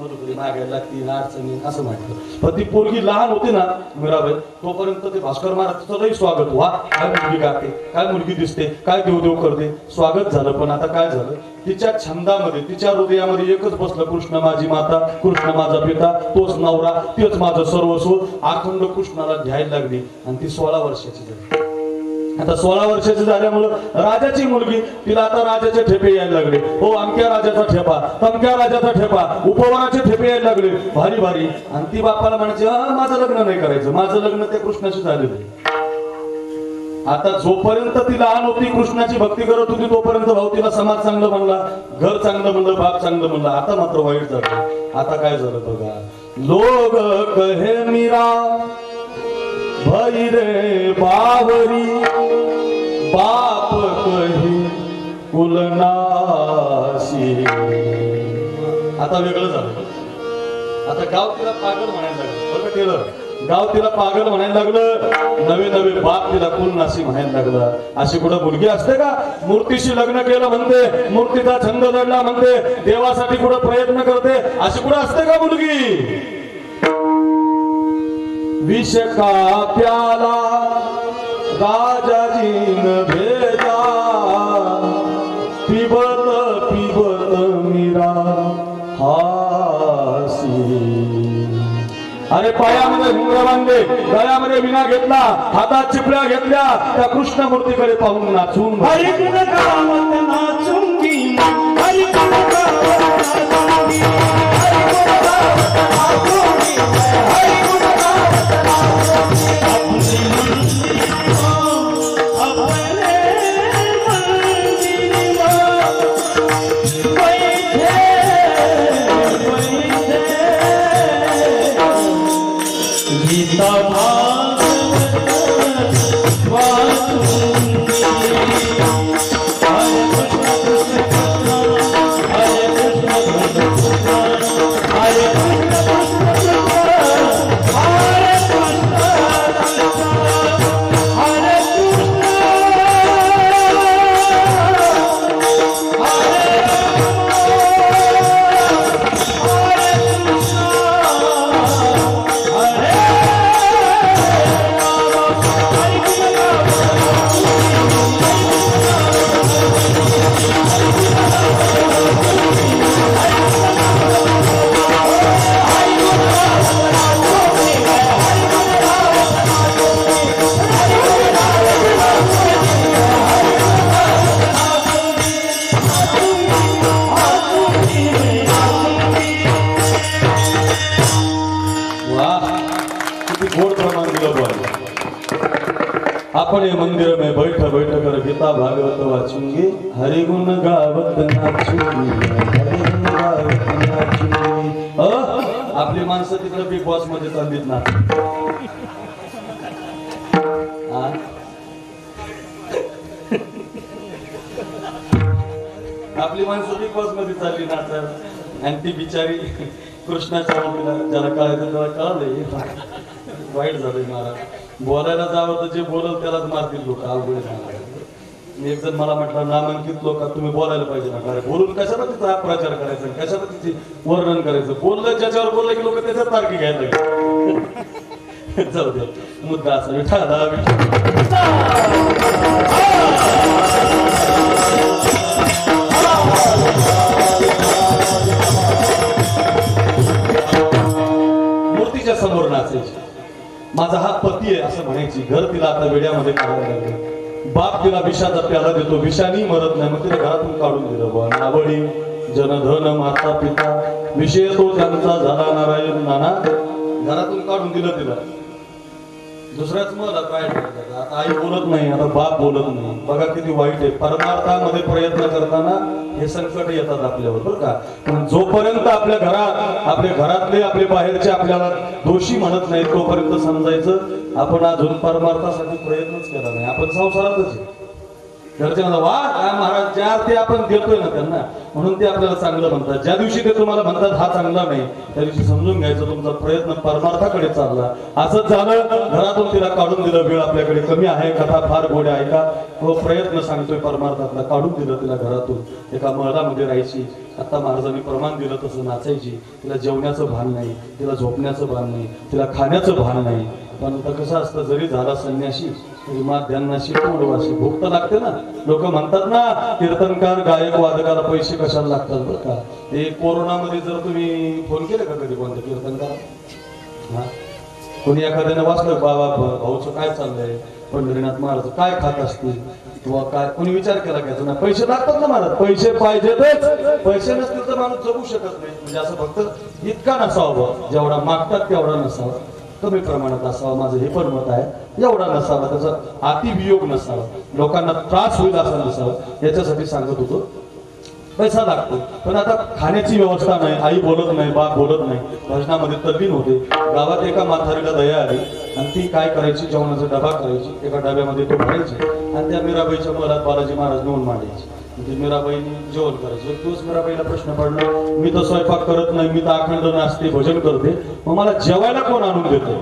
मधुकरी मागायला अडचणी असं म्हटलं. पण ती पोरगी लहान होती ना मीराबाई तोपर्यंत ते भास्कर महाराजचं लई स्वागत व्हा. काय मुलगी गाते काय मुलगी दिसते काय देवदेव करते. स्वागत झालं पण आता काय झालं? तिच्या छंदामध्ये तिच्या हृदयामध्ये एकच बसलं कृष्ण माझी माता कृष्ण माझा पिता तोच नवरा तेच माझं सर्वस्व. अखंड कृष्णाला घ्यायला लागली आणि ती सोळा वर्षाची झाली. आता सोळा वर्षाची झाल्यामुळं राजाची मुलगी तिला आता राजाचे ठेपे यायला लागले. हो अमक्या राजाचा ठेपा तमक्या राजाचा ठेपा उपवनाचे ठेपे यायला लागले. भारी भारी. आणि ती बापाला म्हणायची माझं लग्न नाही करायचं. माझं लग्न त्या कृष्णाशी झालेलं आता जोपर्यंत ती लहान होती कृष्णाची भक्ती करत होती तोपर्यंत भाऊ तिला समाज चांगलं म्हणला घर चांगलं म्हणलं बाप चांगलं म्हणलं. आता मात्र वाईट झालं. आता काय झालं बघा? लोग कहे मीरा भई रे बावरी बाप कही कुलनाशी आता वेगळं झालं. आता गाव तिला पागल म्हणायला लागलं. बरं केलं गाव तिला पागल म्हणायला लागलं. नवे नवे बाप तिला कुलनाशी म्हणायला लागलं. अशी कुठं मुलगी असते का? मूर्तीशी लग्न केलं म्हणते. मूर्तीचा छंद लढला म्हणते. देवासाठी कुठं प्रयत्न करते. अशी कुठं असते का मुलगी? विष का प्याला राजा जीन भेजा पिबत पिबत मीरा अरे पायामध्ये हुंगर बांधले गळ्यामध्ये विना घेतला हातात चिपळ्या घेतल्या त्या कृष्ण मूर्तीकडे पाहून नाचून नाचून हरी हरिगुण गावत नाचूंगी हरिगुण गावत नाचूंगी अ, आपली माणसं तिकडे बिग बॉसमध्ये चाललीत ना. आपली माणसं बिग बॉसमध्ये चालली ना तर आणि ती बिचारी कृष्णाच्या मुलीला ज्याला कळायचं त्याला कळालंय. वाईट झालंय मला. बोलायला जावं तर जे बोलल त्यालाच मारतील लोक. अवघड झाला एक जण मला म्हटलं नामांकित लोक तुम्ही बोलायला पाहिजे म्हटलं अरे बोलून कशाला तिचा प्रचार करायचा कशाला तिचे वर्णन करायचं? बोललं ज्याच्यावर बोललं की लोक त्याच्यात तारखे घ्यायला जाऊ दे मुद्दा असा विठाला विठ्ठला. मूर्तीच्या समोर नाचायची. माझा हा पती आहे असं म्हणायची. घर तिला आता वेड्यामध्ये काढायला लागलं. बाप तिला विषाचा प्याला देतो. विषानी मरत नाही. मग तिला घरातून काढून दिलं. बुवा नावडी जनधन माता पिता. विषय तो त्यांचा झाला नारायण नाना घरातून काढून दिलं तिला. दुसऱ्याच मला काय आता आई बोलत नाही आता बाप बोलत नाही. बघा किती वाईट आहे. परमार्थामध्ये प्रयत्न करताना हे संकट येतात आपल्यावर बरं का? पण जोपर्यंत आपल्या घरात आपल्या घरातले आपले बाहेरचे आपल्याला दोषी म्हणत नाही तोपर्यंत समजायचं आपण अजून परमार्थासाठी प्रयत्नच केला नाही. आपण संसारातच आहे. घरचे वा काय महाराज ज्या ते आपण देतोय ना त्यांना म्हणून ते आपल्याला चांगलं म्हणतात. ज्या दिवशी ते तुम्हाला म्हणतात हा चांगला नाही त्या दिवशी समजून घ्यायचं तुमचा प्रयत्न परमार्थाकडे चालला. असंच झालं घरातून तिला काढून दिलं वेळ आपल्याकडे कमी आहे कथा फार गोड्या आहे का तो प्रयत्न सांगतोय परमार्थातला काढून दिलं तिला घरातून. एका मळामध्ये म्हणजे राहायची. आता महाराजांनी प्रमाण दिलं तसं नाचायची. तिला जेवण्याचं भान नाही तिला झोपण्याचं भान नाही तिला खाण्याचं भान नाही. पण कसं असतं जरी झाला संन्याशी तरी माध्यांनाशी तोडवाशी भूक तर लागते ना. लोक म्हणतात ना कीर्तनकार गायक वादकाला पैसे कशाला लागतात बरं का? ते कोरोनामध्ये जर तुम्ही फोन केले का कधी कोणत्या कीर्तनकार हा? कोणी एखाद्यानं वाचलं बाबा भाऊचं काय चाललंय? पंढरीनाथ महाराज काय खात असतील? किंवा काय? कोणी विचार केला घ्यायचा ना पैसे लागतात ना महाराज. पैसे पाहिजेतच. पैसे नसतील तर माणूस जगू शकत नाही. म्हणजे असं फक्त इतका नसावा जेवढा मागतात तेवढा नसावा. कमी प्रमाणात असावा. माझं हे पण मत आहे. एवढा नसावा. त्याचा अतिवियोग नसावा. लोकांना त्रास होईल असा नसावा. याच्यासाठी सांगत होतो. पैसा लागतो. पण आता खाण्याची व्यवस्था नाही. आई बोलत नाही बाप बोलत नाही. भजनामध्ये तल्लीन होते. गावात एका माथारीला दया आली. आणि ती काय करायची? जेवणाचा डबा करायची. एका डब्यामध्ये तो भरायची. आणि त्या मीराबाईच्या मुलात बालाजी महाराज नोंद मांडायची. म्हणजे मीराबाईने जेवण करायचं. एक दिवस मीराबाईला प्रश्न पडला मी तर स्वयंपाक करत नाही मी तर अखंड नाचते भजन करते मग मला जेवायला कोण आणून देतो?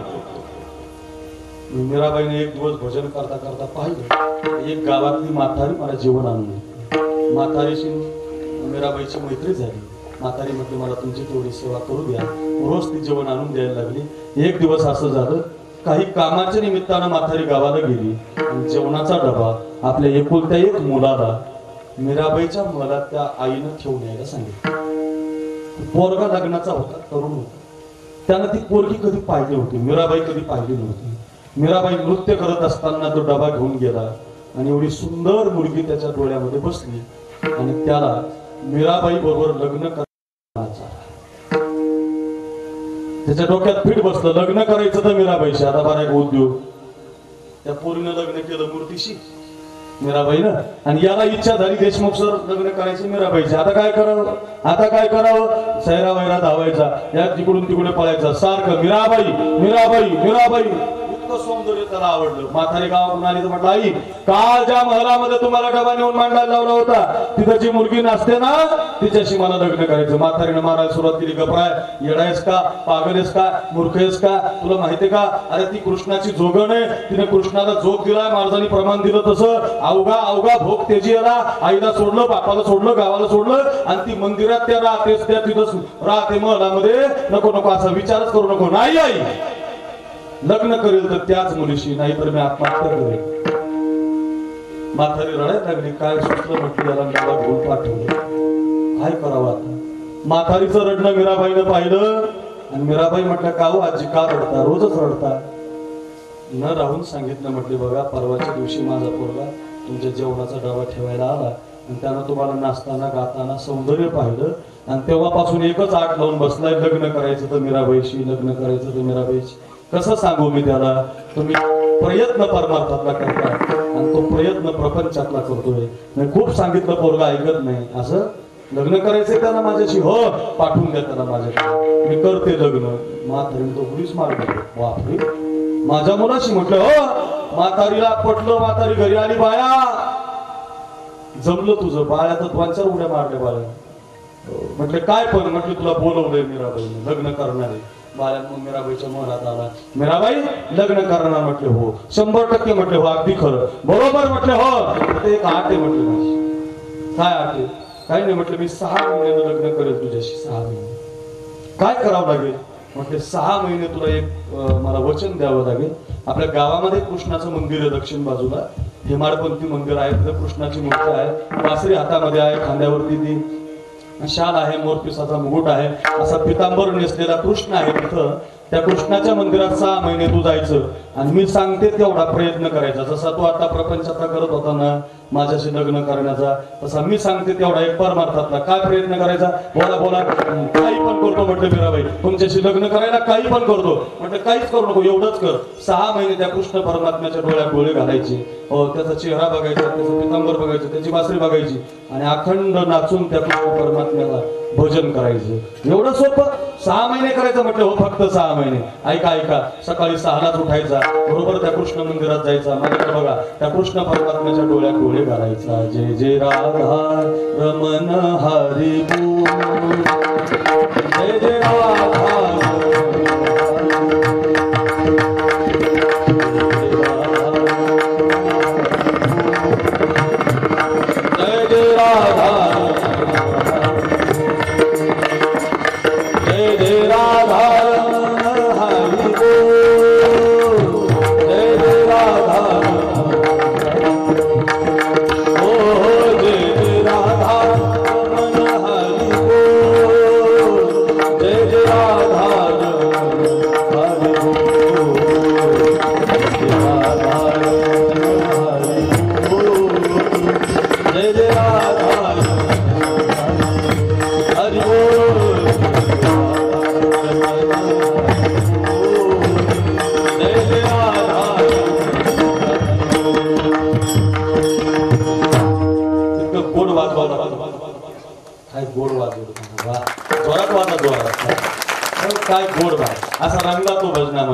मीराबाईने एक दिवस भजन करता करता पाहिलं एक गावातली म्हातारी मला जेवण आणून दिली म्हातारीशी मीराबाईची मैत्री झाली. म्हातारी म्हटली मला तुमची थोडी सेवा करू द्या रोज ती जेवण आणून द्यायला लागली. एक दिवस असं झालं काही कामाच्या निमित्तानं म्हातारी गावाला गेली आणि जेवणाचा डबा आपल्या एकुलत्या एक मुलाला मीराबाईच्या मुलाला त्या आईनं ठेवून यायला सांगितलं. पोरगा लग्नाचा होता तरुण होता. त्यानं ती पोरगी कधी पाहिली होती? मीराबाई कधी पाहिली नव्हती? मीराबाई नृत्य करत असताना तो डबा घेऊन गेला आणि एवढी सुंदर मुलगी त्याच्या डोळ्यामध्ये बसली आणि त्याला मीराबाई बरोबर लग्न करायचा. त्याच्या डोक्यात पीठ बसलं लग्न करायचं तर मीराबाईशी आता बरा उद्योग? त्या पोरीनं लग्न केलं मूर्तीशी. मीराबाईनं. आणि याला इच्छा झाली देशमुख सर लग्न करायची मीराबाईची. आता काय करावं? आता काय करावं? सैरा वैरा धावायचा. या तिकडून तिकडे पळायचा. सारखं मीराबाई मीराबाई मीराबाई. इतकं सौंदर्य त्याला आवडलं. माथारी गावातून आली तर म्हटलं आई काल ज्या महलामध्ये तुम्हाला डबा नेऊन मांडायला लावला होता तिथं जी मुलगी नसते ना तिच्याशी मला लग्न करायचं. माथारीनं मारायला सुरुवात केली. गपराय येडायस का? पागलेस का? मूर्खेस का? तुला माहितीये का? अरे ती कृष्णाची जोगण आहे. तिने कृष्णाला जोग दिलाय महाराजांनी प्रमाण दिलं तसं. अवघा अवघा भोग तेजी आला आईला सोडलं बापाला सोडलं गावाला सोडलं. आणि ती मंदिरात त्या राहतेच त्या तिथं राहते महलामध्ये. नको नको असा विचारच करू नको. नाही आई! लग्न करेल तर त्याच मुलीशी नाही तर मी आत्महत्या करेल. म्हातारी रडायला लागली. काय सुचलं म्हटलं याला? मला घेऊन पाठवलं. काय करावं आता? म्हातारीचं रडणं मीराबाईनं पाहिलं. आणि मीराबाई म्हटलं का हो आजी? का रडता? रोजच रडता. न राहून सांगितलं म्हटले बघा परवाच्या दिवशी माझा पोरगा तुमच्या जेवणाचा डबा ठेवायला आला. आणि त्यानं तुम्हाला नाचताना गाताना सौंदर्य पाहिलं. आणि तेव्हापासून एकच आठ लावून बसलाय लग्न करायचं तर मीराबाईशी लग्न करायचं तर मीराबाईशी. कसं सांगू मी त्याला तुम्ही प्रयत्न परमार्थातला करता आणि तो प्रयत्न प्रपंचातला करतोय. मी खूप सांगितलं पोरगा ऐकत नाही. असं लग्न करायचंय त्याला माझ्याशी? हो पाठवून द्या त्याला माझ्याशी. मी करते लग्न. म्हातारी तो उडीच मारतो बापरे. माझ्या मुलाशी म्हटलं हो म्हातारीला पटलं म्हातारी घरी आली बाया. जमलं तुझं. बाळ्या तर दोन चार उड्या मारल्या बाळ्या म्हटलं काय पण? म्हटलं तुला बोलवलंय मीराबाईने लग्न करणारे. बाळ्यात मग मीराबाईच्या मनात आला. मीराबाई लग्न करणार म्हटले हो. शंभर टक्के म्हटले हो अगदी खरं. बरोबर म्हटले हो. ते एक आठ आहे म्हटले माझी. काय आठ? आहे काही नाही म्हटलं मी सहा महिन्यानं लग्न करेल तुझ्याशी सहा महिने. काय करावं लागेल? म्हटले सहा महिने तुला एक मला वचन द्यावं लागेल. आपल्या गावामध्ये कृष्णाचं मंदिर आहे दक्षिण बाजूला. हेमाडपंथी मंदिर आहे तिथं कृष्णाची मूर्ती आहे. वासरी हातामध्ये आहे खांद्यावरती ती. शाल आहे मोरपिसाचा मुकुट आहे असा पितांबर नेसलेला कृष्ण आहे तिथं. त्या कृष्णाच्या मंदिरात सहा महिने तू जायचं आणि मी सांगते तेवढा प्रयत्न करायचा. जसा तू आता प्रपंचातला करत होता ना माझ्याशी लग्न करण्याचा तसा मी सांगते तेवढा एक परमार्थातला. काय प्रयत्न करायचा? बोला बोला. काही पण करतो म्हटलं मीराबाई. तुमच्याशी लग्न करायला काही पण करतो. म्हटलं काहीच करू नको एवढंच कर. सहा महिने त्या कृष्ण परमात्म्याच्या डोळ्यात डोळे घालायचे. त्याचा चेहरा बघायचा त्याचं पितांबर बघायचं त्याची बासरी बघायची. आणि अखंड नाचून त्या कृष्ण परमात्म्याला भजन करायचं. एवढं सोपं? सहा महिने करायचं म्हटलं हो फक्त सहा महिने. ऐका ऐका. सकाळी सहालाच उठायचा. बरोबर त्या कृष्ण मंदिरात जायचा. माझ्याकडे बघा. त्या कृष्ण परमात्म्याच्या डोळ्यात डोळे करायचा. जय जय राधा रमन हरिभू जय जय राधा.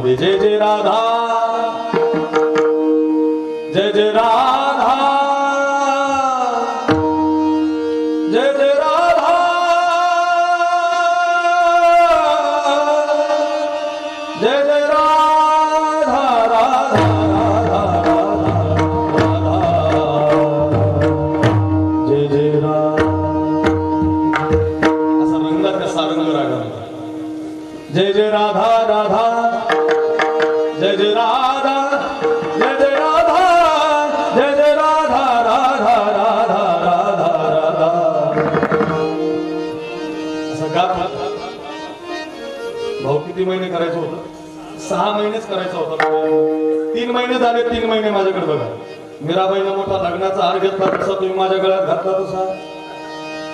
तो भजनामध्ये जय जय महिने झाले तीन महिने माझ्याकडे बघा. मीराबाईनं मोठा लग्नाचा हार घेतला तसा तुम्ही माझ्या गळ्यात घातला तसा.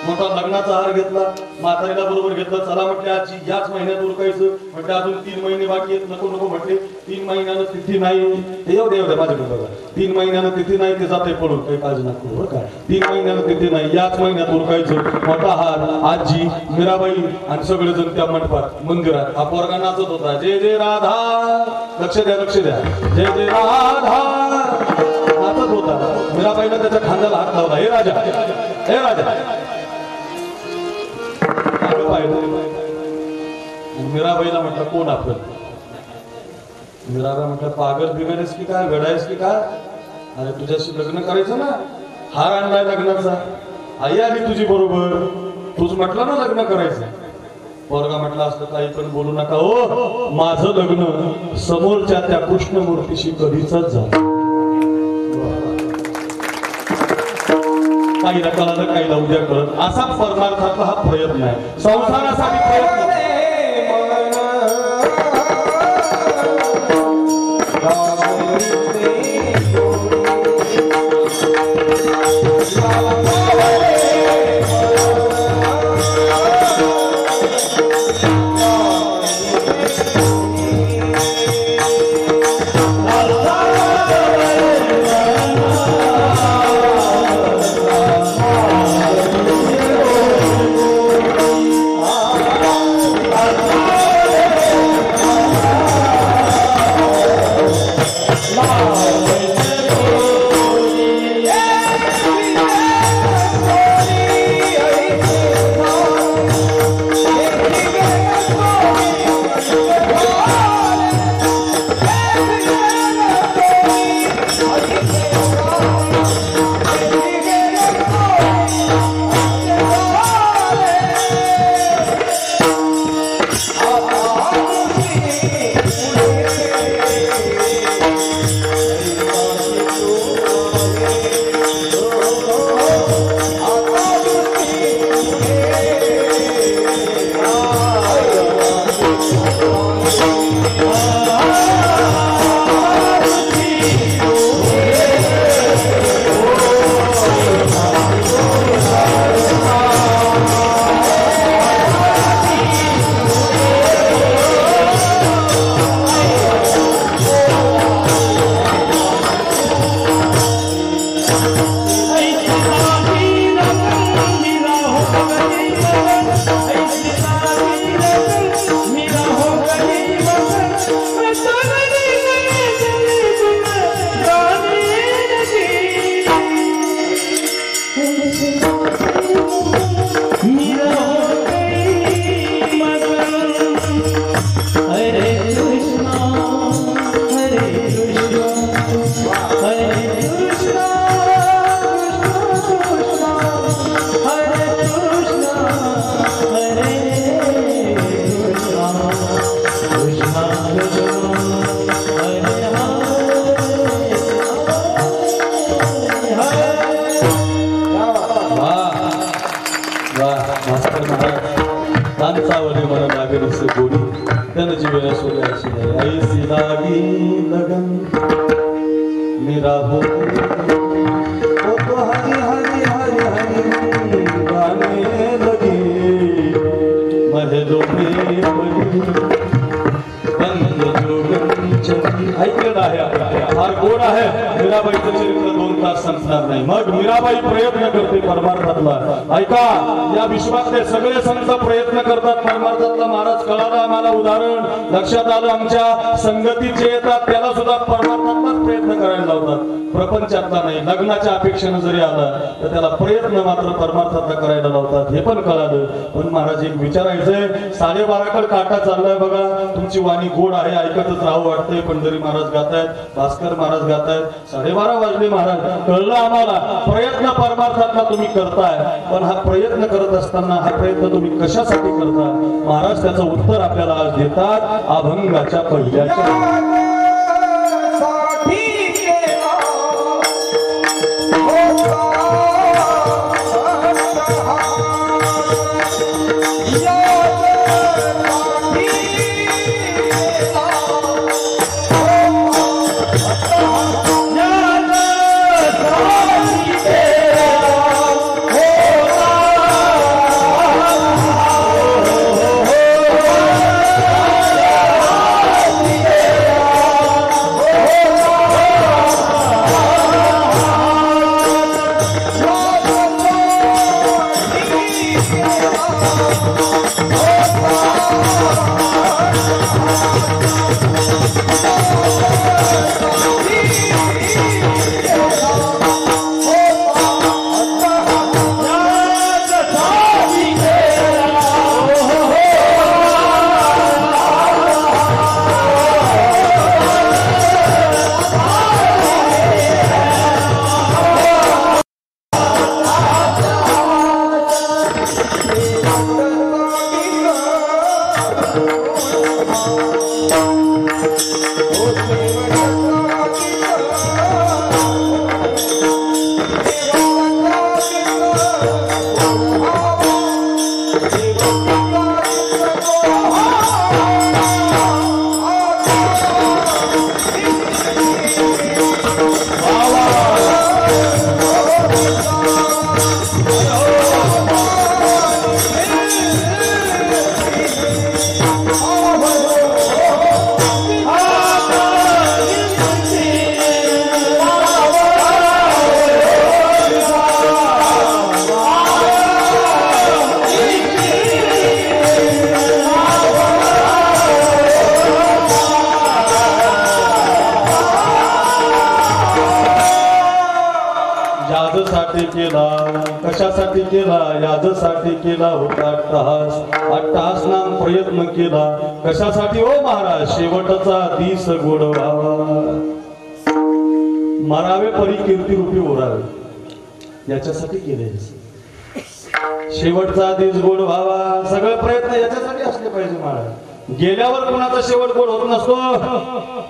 मोठा लग्नाचा हार घेतला म्हातारीला बरोबर घेतलं चला म्हटले आजची याच महिन्यात उरकायचं. म्हटलं अजून तीन महिने बाकी आहेत नको नको म्हटले. तीन महिन्यानं तिथी नाही. येऊ दे दे माझ्याकडे बघा तीन महिन्यानं तिथी नाही ते जाते पडून. काही काळजी नको बरं का? तीन महिन्यानं तिथी नाही. याच महिन्यात उरकायचं. मोठा हार आजी मीराबाई आणि सगळेजण त्या मंडपात मंदिरात. हा पोरगा नाचत होता. जय जय राधा. लक्ष द्या लक्ष द्या. जय जय राधा. नाचत होता. मीराबाईनं त्याच्या खांद्याला हात लावला. हे राजा. हे राजा. मीराबाईला म्हटलं कोण आपण? मीराबाई म्हटलं पागल बिगडेस की काय? घडायस की काय? अरे तुझ्याशी लग्न करायचं ना हार आणलाय लग्नाचा. आई आली तुझी बरोबर. तूच म्हटलं ना लग्न करायचं. पोरगा म्हटलं असतं काही पण बोलू नका हो. माझं लग्न समोरच्या त्या कृष्णमूर्तीशी कधीच झालं काहीला कळालं काहीला उद्या कळत असा परमार्थातला हा प्रयत्न आहे. संसारासाठी प्रयत्न ऐकतच राहू वाटतंय पंढरी महाराज गातायत भास्कर महाराज गातायत. साडेबारा वाजले महाराज कळलं आम्हाला प्रयत्न परमार्थातला तुम्ही करताय. पण हा प्रयत्न करत असताना हा प्रयत्न तुम्ही कशासाठी करताय? महाराज त्याचं उत्तर आपल्याला आज देतात अभंगाच्या पहिल्याच्या. कशासाठी केला? कशासाठी केला? यादसाठी केला होता अट्टहास. अट्टहास नाम प्रयत्न केला. कशासाठी? हो महाराज शेवटचा दिस गोड व्हावा मरावे परी कीर्ती रूपी ओरावे. याच्यासाठी केले. शेवटचा दिस गोड व्हावा सगळे प्रयत्न याच्यासाठी असले पाहिजे महाराज. गेल्यावर कुणाचा शेवट गोड होत नसतो?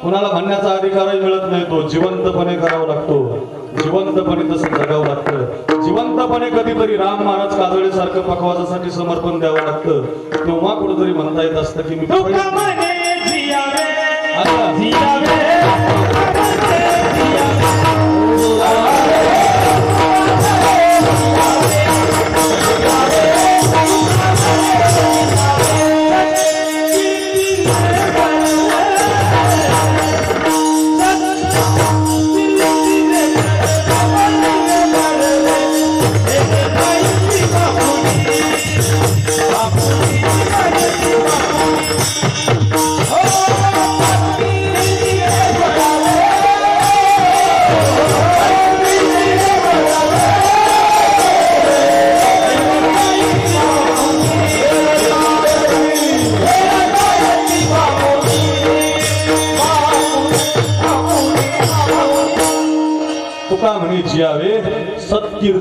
कुणाला म्हणण्याचा अधिकारही मिळत नाही तो. जिवंतपणे करावा लागतो. जिवंतपणे तसं जगावं लागतं. जिवंतपणे कधीतरी राम महाराज काजळे सारखं पकवासासाठी समर्पण द्यावं लागतं. तेव्हा कुठेतरी म्हणता येत असतं की मी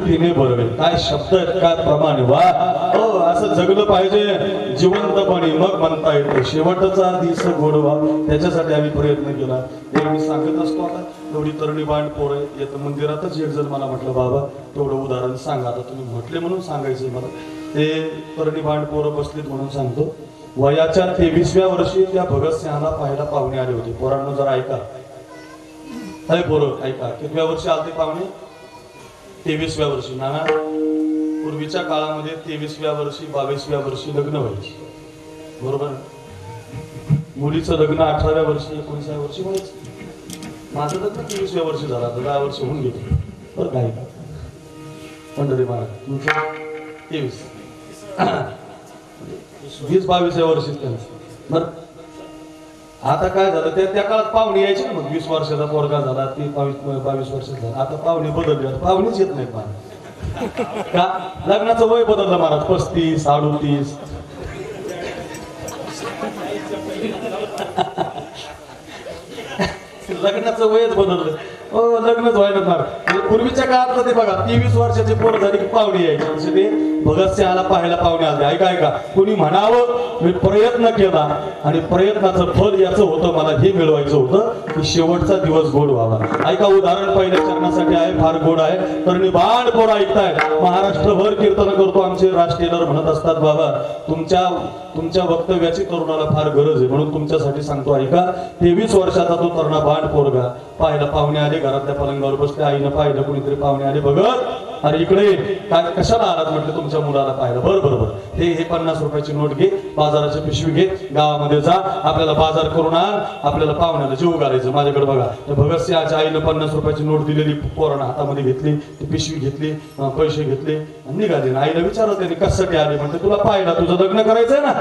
कीर्तीने बरवेल काय शब्द आहेत काय प्रमाण वा? हो असं जगलं पाहिजे. जिवंतपणे मग म्हणता येतो. शेवटचा दिस गोडवा त्याच्यासाठी आम्ही प्रयत्न केला. हे मी सांगत असतो आता. एवढी तरणी बांड पोरं येत येतं मंदिरातच एक जण मला म्हटलं बाबा तेवढं उदाहरण सांगा. आता तुम्ही म्हटले म्हणून सांगायचं मला. ते तरणी बांड पोरं बसलीत म्हणून सांगतो. वयाच्या तेवीसव्या वर्षी त्या भगतसिंहाला पाहायला पाहुणे आले होते. पोरांनो जरा ऐका. अरे पोरं ऐका. कितव्या वर्षी आलते पाहुणे? तेवीसव्या वर्षी नाना. पूर्वीच्या काळामध्ये तेवीसव्या वर्षी बावीसव्या वर्षी लग्न व्हायची. बरोबर? मुलीचं लग्न अठराव्या वर्षी एकोणीसाव्या वर्षी व्हायचं. माझं लग्न तेवीसव्या वर्षी झालं तर दहा वर्ष होऊन गेली. बरं काही पंढरी महाराज तुमचं तेवीस. वीस बावीसव्या वर्षी त्यांचं. बरं? आता काय झालं? त्या त्या काळात पाहुणे यायचे ना मग. वीस वर्षाचा पोरगा झाला ती बावीस बावीस वर्षाचा झाला. आता पाहुणे बदलले आता पाहुणेच येत नाहीत महाराज का? लग्नाचं वय बदललं महाराज. पस्तीस अडोतीस लग्नाचं वयच बदललं. हो लग्नच व्हायला फार पूर्वीच्या काळात ते बघा तेवीस वर्षाची पोरं झाली की पाहुणे यायची. म्हणजे ते भगतसिंहाला पाहायला पाहुणे आले. ऐका ऐका. कोणी म्हणावं मी प्रयत्न केला आणि प्रयत्नाचं फल याचं होतं मला हे मिळवायचं होतं की शेवटचा दिवस गोड व्हावा. ऐका उदाहरण पहिल्या चरणासाठी आहे फार गोड आहे. तर निबाण पोर ऐकताय महाराष्ट्रभर कीर्तन करतो आमचे राजकीय म्हणत असतात बाबा तुमच्या तुमच्या वक्तव्याची तरुणाला फार गरज आहे. म्हणून तुमच्यासाठी सांगतो ऐका तेवीस वर्षाचा तो तरुणा बाण पोरगा पाहायला पाहुणे आले घरातल्या पलंगावर बसले आईनं पाहिलं कुणीतरी पाहुणे आले बघत अरे इकडे काय कशाला आलात म्हटलं तुमच्या मुलाला पाहिलं बरं बरं बरं. हे हे पन्नास रुपयाची नोट घे बाजाराची पिशवी घे गावामध्ये जा आपल्याला बाजार करून आण आपल्याला पाहुण्याला जीव घालायचं माझ्याकडे बघा. त्या भगतसिंहाच्या आईनं पन्नास रुपयाची नोट दिलेली पोरानं हातामध्ये घेतली ती पिशवी घेतली पैसे घेतले आणि निघाले. आणि आईला विचारलं त्यांनी कशासाठी आले? म्हणते तुला पाहिला तुझं लग्न करायचंय ना.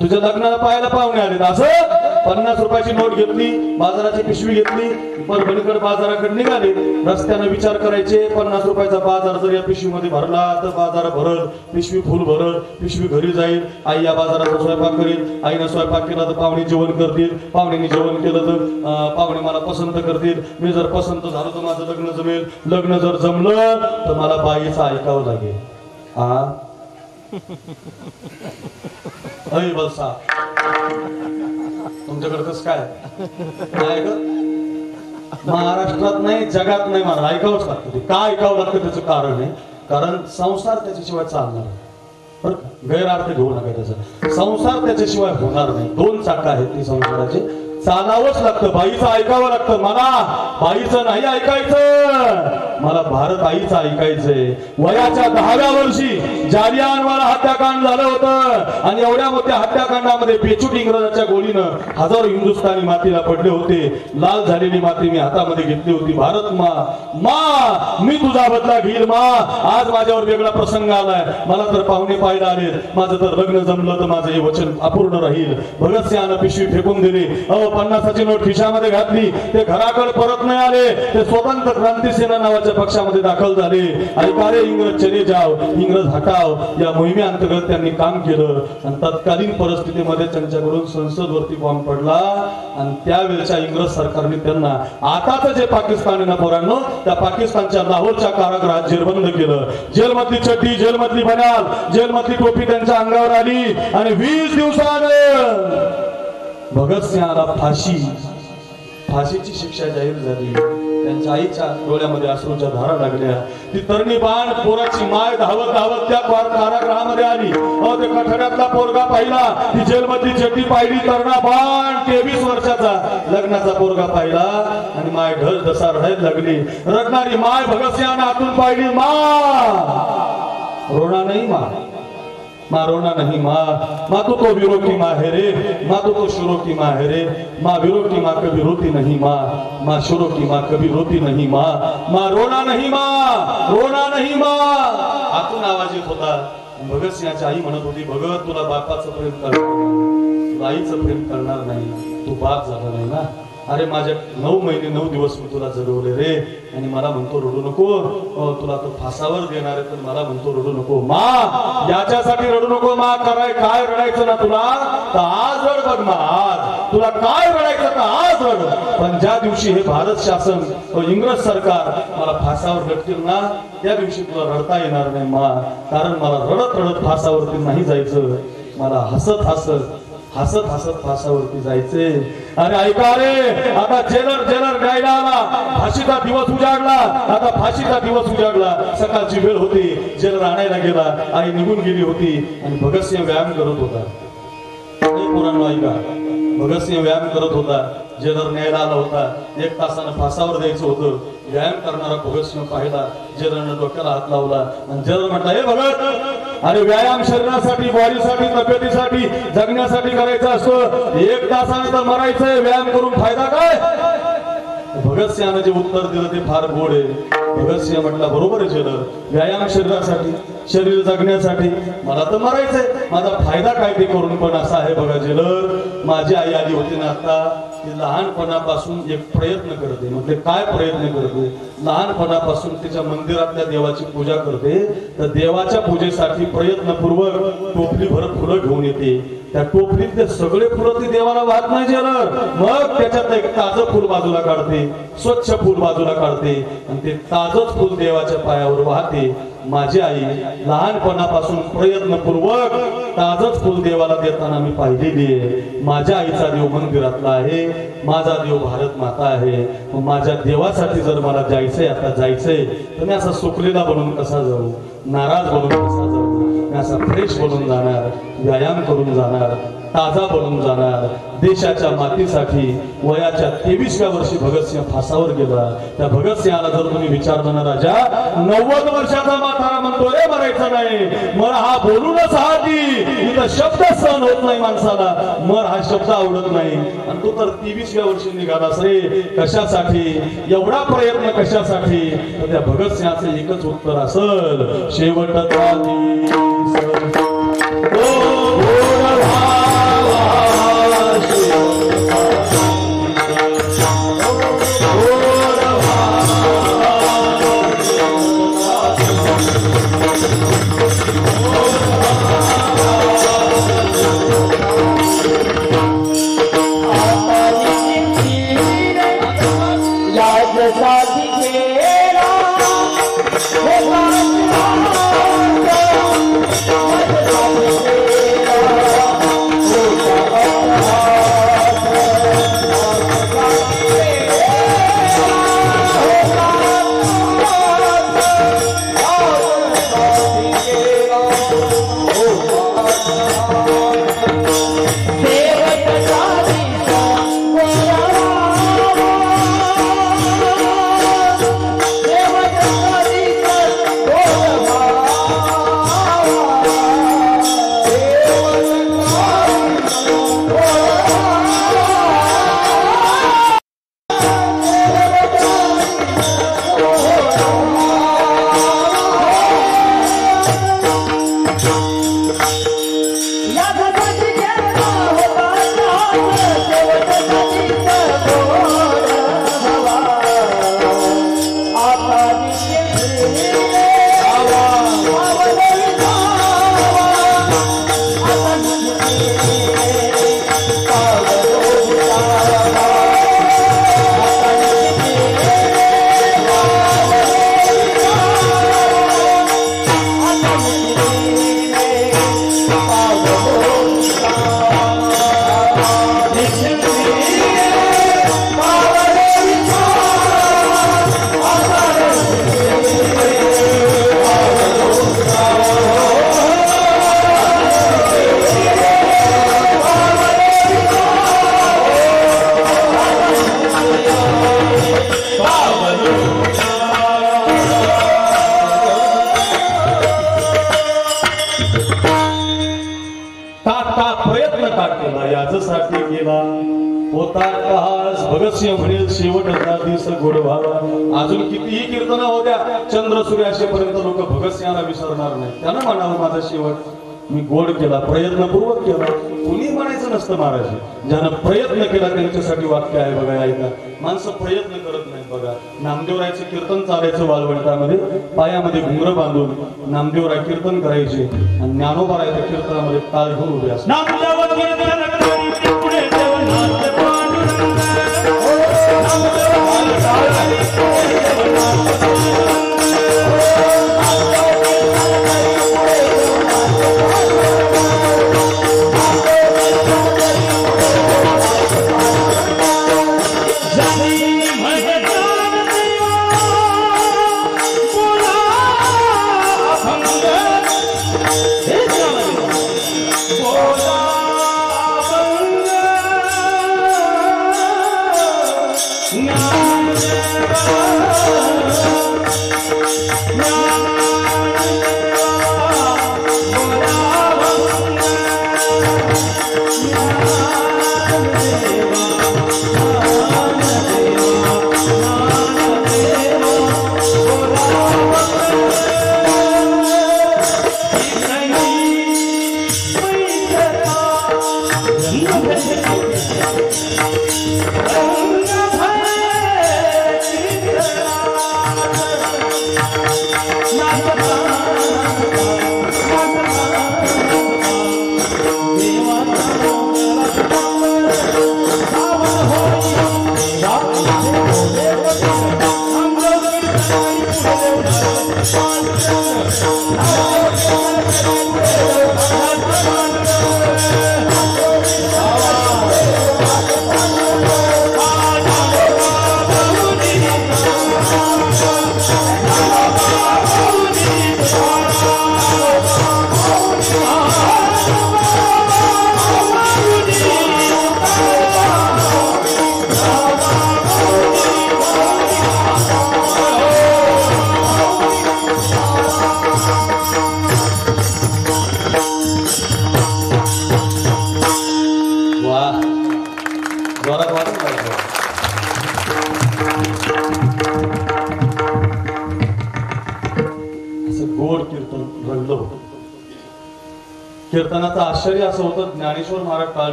तुझ्या लग्नाला पाहायला पाहुणे आले असं? पन्नास रुपयाची नोट घेतली बाजाराची पिशवी घेतली परभणीकडे बाजाराकडे निघाले. रस्त्यानं विचार करायचे पन्नास रुपयाचा बाजार जर या पिशवीमध्ये भरला तर बाजार भरल. पिशवी फुल भरल पिशवी घरी जाईल. आई या बाजाराचा स्वयंपाक करेल. आईनं स्वयंपाक केला तर पाहुणे जेवण करतील. पाहुण्यांनी जेवण केलं तर पाहुणे मला पसंत करतील. मी जर पसंत झालो तर माझं लग्न जमेल. लग्न जर जमलं तर मला बाईचं ऐकावं लागेल. हा हवी बलसा. तुमच्याकडे काय? नाही महाराष्ट्रात नाही जगात नाही मला ऐकावंच लागतं ते. का ऐकावं लागतं त्याचं कारण आहे कारण संसार त्याच्याशिवाय चालणार नाही. गैरअर्थ घेऊ नका त्याचा. संसार त्याच्याशिवाय होणार नाही. दोन चाक आहेत ती संसाराचे. चालावंच लागतं. बाईचं ऐकावं लागतं. मला बाईचं नाही ऐकायचं. मला भारत आईचं ऐकायचंय. वयाच्या दहाव्या वर्षी जालियानवाला हत्याकांड झालं होतं. आणि एवढ्या मोठ्या हत्याकांडामध्ये बेचूट इंग्रजाच्या गोळीनं हजारो हिंदुस्थानी मातीला पडले होते. लाल झालेली माती मी हातामध्ये घेतली होती. भारत मा मा मी तुझा बदला घेईल मा. आज माझ्यावर वेगळा प्रसंग आलाय. मला तर पाहुणे पाहायला आले माझं तर लग्न जमलं तर माझं हे वचन अपूर्ण राहील. भगतसिंहानं पिशवी फेकून दिली. अहो पन्नासाची नोट खिशामध्ये घातली. ते घराकडे परत नाही आले. ते स्वतंत्र क्रांती सेना नावाच्या पक्षामध्ये दाखल झाले. ऐका रे इंग्रज चले जाव इंग्रज हटाव या मोहिमेअंतर्गत त्यांनी काम केलं. आणि तत्कालीन परिस्थितीमध्ये त्यांच्याकडून संसदवरती बॉम्ब पडला. आणि त्यावेळेच्या इंग्रज सरकारने त्यांना आताच जे पाकिस्तान आहे ना पोरांनो त्या पाकिस्तानच्या लाहोरच्या कारागृहात जेरबंद केलं. जेलमधली चड्डी जेलमधली बनाल जेलमधली टोपी त्यांच्या अंगावर आली. आणि वीस दिवसानं भगतसिंहाला फाशी फाशीची शिक्षा जाहीर झाली. त्यांच्या आईच्या डोळ्यामध्ये अश्रूच्या धारा लागल्या. ती तरणी बाण पोराची माय धावत धावत त्या कारागृहामध्ये आली. अहो ते कठड्यातला पोरगा पाहिला. ती जेलमधली चड्डी पाहिली. तरणा बाण तेवीस वर्षाचा लग्नाचा पोरगा पाहिला. आणि माय ढळ दसा रडायला लागली. रडणारी माय भगतसिंहाने आतून पाहिली मा! रोणा नाही मा रोना नहीं माँ। माँ तो तो वीरों की माँ है रे। माँ तो तो शुरों की माँ है रे। माँ वीरों की माँ कभी रोती नहीं माँ। माँ शुरों की माँ कभी रोती नहीं माँ। माँ रोना नहीं माँ। रोना नहीं माँ। आतून आवाज येत होता भगतसिंहाची आई म्हणत होती भगत तुला बापाचं प्रेम करणार तुला आईचं प्रेम करणार नाही. तू बाप झाला नाही ना. अरे माझ्या नऊ महिने नऊ दिवस मी तुला जगवले रे. आणि मला म्हणतो रडू नको. तुला तो फासावर देणार आहे पण मला म्हणतो रडू नको. मा याच्यासाठी रडू नको मा. कराय काय रडायचं ना तुला? तर आज रड बघ मा आज. तुला काय रडायचं तर आज रड. पण ज्या दिवशी हे भारत शासन इंग्रज सरकार मला फासावर रडतील ना त्या दिवशी तुला रडता येणार नाही मा. कारण मला रडत रडत फासावरती नाही जायचं. मला हसत हसत हसत हसत फासावरती जायचे. अरे ऐका रे आता जेलर जेलर गायला आला. फाशीचा दिवस उजाडला. आता फाशीचा दिवस उजाडला. सकाळची वेळ होती. जेलर आणायला गेला. आई निघून गेली होती. आणि भगतसिंह व्यायाम करत होता. हे पुराण ऐका. भगतसिंह व्यायाम करत होता. जेलर न्यायला आला होता. एक तासानं फासावर द्यायचं होतं. व्यायाम करणारा भगतसिंह पाहिला जेलरनं डोक्याला हात लावला आणि जेलर म्हटला हे भगत आणि व्यायाम शरीरासाठी बॉडीसाठी तब्येतीसाठी जगण्यासाठी करायचा असतो एक तासाने तर मरायचंय व्यायाम करून फायदा काय? भगतसिंहानं जे उत्तर दिलं ते फार गोड आहे. भगतसिंह म्हटला बरोबर आहे जेलर व्यायाम शरीरासाठी शरीर जगण्यासाठी मला तर मरायचंय. माझा फायदा काय ते करून पण असा आहे बघा जेलर माझी आई आली होती ना आता लहानपणापासून एक प्रयत्न करते. म्हणजे काय प्रयत्न करते? लहानपणापासून तिच्या मंदिरातल्या देवाची पूजा करते. तर देवाच्या पूजेसाठी प्रयत्नपूर्वक टोपली भरत फुलं घेऊन येते. त्या टोपलीतले सगळे फुलं ती देवाला वाहत नाही जेलर मग त्याच्यात एक ताजं फुल बाजूला काढते. स्वच्छ फुल बाजूला काढते. आणि ते ताजच फुल देवाच्या पायावर वाहते. माझी आई लहानपणापासून प्रयत्नपूर्वक ताजच फुल देवाला देताना मी पाहिलेली आहे. माझ्या आईचा देव मंदिरातला आहे. माझा देव भारत माता आहे. माझ्या देवासाठी जर मला जायचंय आता जायचंय तर मी असा सुकलेला बनून कसा जाऊ? नाराज बनून कसा जाऊ? मी असा फ्रेश बनून जाणार व्यायाम करून जाणार ताजा बनून जाणार. देशाच्या मातीसाठी वयाच्या तेवीसव्या वर्षी भगतसिंह फासावर गेला. त्या भगतसिंहाला जर तुम्ही विचारलं ना राजा नव्वद वर्षाचा म्हातारा म्हणतो रे मरायचं नाही. मर हा बोलूनच हा की. इथं शब्द सहन होत नाही माणसाला. मर हा शब्द आवडत नाही. आणि तो तर तेवीसव्या वर्षी निघालास रे कशासाठी? एवढा प्रयत्न कशासाठी? तर त्या भगतसिंहाचं एकच उत्तर असल. शेवट कीर्तन करायचे आणि ज्ञानोबारायच्या कीर्तनामध्ये ताल घेऊन उभे असतात नामदेव कीर्तन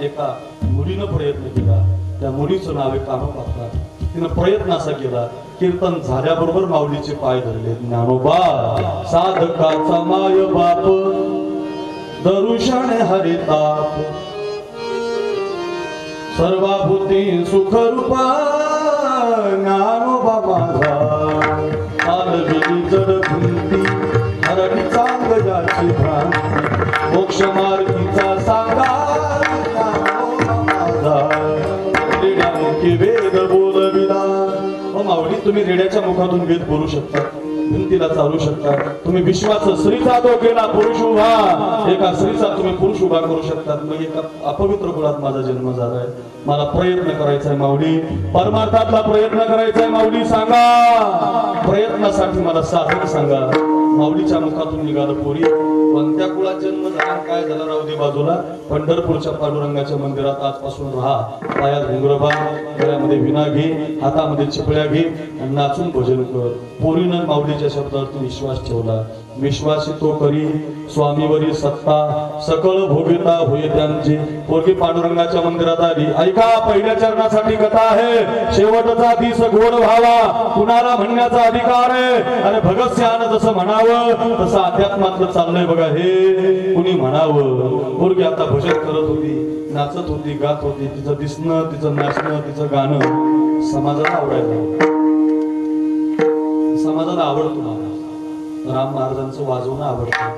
एका मुलीनं प्रयत्न केला. त्या मुलीचं नाव आहे कामपात्रा तिनं प्रयत्न असा केला कीर्तन झाल्याबरोबर माऊलीचे पाय धरले. ज्ञानोबा साधकाचा माय बाप दरुषाने हरिताप. सर्वाभूती सुखरूपा तुम्ही मुखातून वेद बोलू शकता भिंतीला चालू शकता तुम्ही विश्वास स्त्रीचा तो केला पुरुष उभा. एका स्त्रीचा तुम्ही पुरुष उभा करू शकतात. मग एका अपवित्र कुळात माझा जन्म झालाय. मला प्रयत्न करायचा आहे माऊली. परमार्थातला प्रयत्न करायचा आहे माऊली. सांगा. प्रयत्नासाठी मला साधन सांगा. माऊलीच्या मुखातून निघालं पोरी. कोणत्या कुळात जन्म झाला काय झालं राहू दे बाजूला. पंढरपूरच्या पांडुरंगाच्या मंदिरात आजपासून राहा. पायात घुंगरभा गळ्यामध्ये विना घे हातामध्ये चिपळ्या घे आणि नाचून भजन कर. पोरीनं माऊलीच्या शब्दावरती विश्वास ठेवला. विश्वासी तो करी स्वामीवरी सत्ता सकळ भोगिता होय त्यांची. पोरगी पांडुरंगाच्या मंदिरात आली. ऐका पहिल्या चरणासाठी कथा आहे. शेवटचा दिस गोड व्हावा. कुणाला म्हणण्याचा अधिकार आहे? आणि भगतसिंहानं जसं म्हणावं तसं अध्यात्मातलं चाललंय बघा हे. कुणी म्हणावं? पोरगी आता भजन करत होती नाचत होती गात होती. तिचं दिसणं तिचं नाचणं तिचं गाणं समाजाला आवडायचं समाजाला आवडतो. राम महाराजांचं वाजवणं आवडतं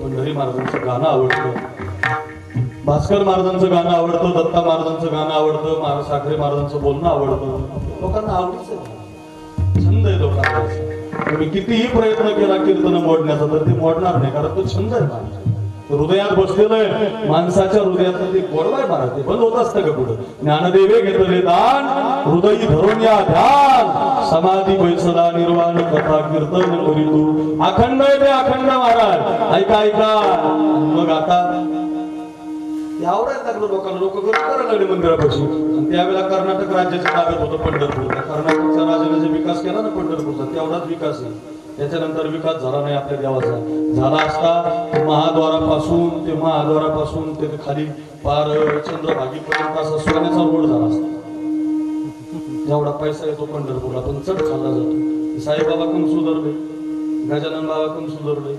पंढरी महाराजांचं गाणं आवडतं भास्कर महाराजांचं गाणं आवडतं दत्ता महाराजांचं गाणं आवडतं महाराज साखरे महाराजांचं बोलणं आवडतं. लोकांना आवडीचं आहे. छंद आहे लोकांना तुम्ही कितीही प्रयत्न केला कीर्तन मोडण्याचा तर ते मोडणार नाही कारण तो छंद आहे. माझा हृदयात बसलेलं आहे. माणसाच्या हृदयात ते गोडवाय महाराज ते बंद होत असतं का पुढं. ज्ञानदेवे घेतले दान हृदय धरून या ध्यान. समाधी बैसला निर्वाण कथा कीर्तन करी तू अखंड आहे ते अखंड महाराज. ऐका ऐका. मग आता ते लागलं लोकांना. लोक गर्दी करायला लागले मंदिरापाशी. आणि त्यावेळेला कर्नाटक राज्याच्या ताब्यात होतं पंढरपूर. त्या कर्नाटकच्या राजाने जे विकास केला ना पंढरपूरचा तेवढाच विकास आहे. त्याच्यानंतर विकास झाला नाही आपल्या देवाचा. झाला असता महाद्वारापासून ते महाद्वारापासून ते खाली पार चंद्रभागीपर्यंत असा सोन्याचा रोड झाला असता. जेवढा पैसा येतो पंढरपूरला पण चढ खाल्ला जातो. साईबाबा कोण सुधारले गजानन बाबा कोण सुधारले.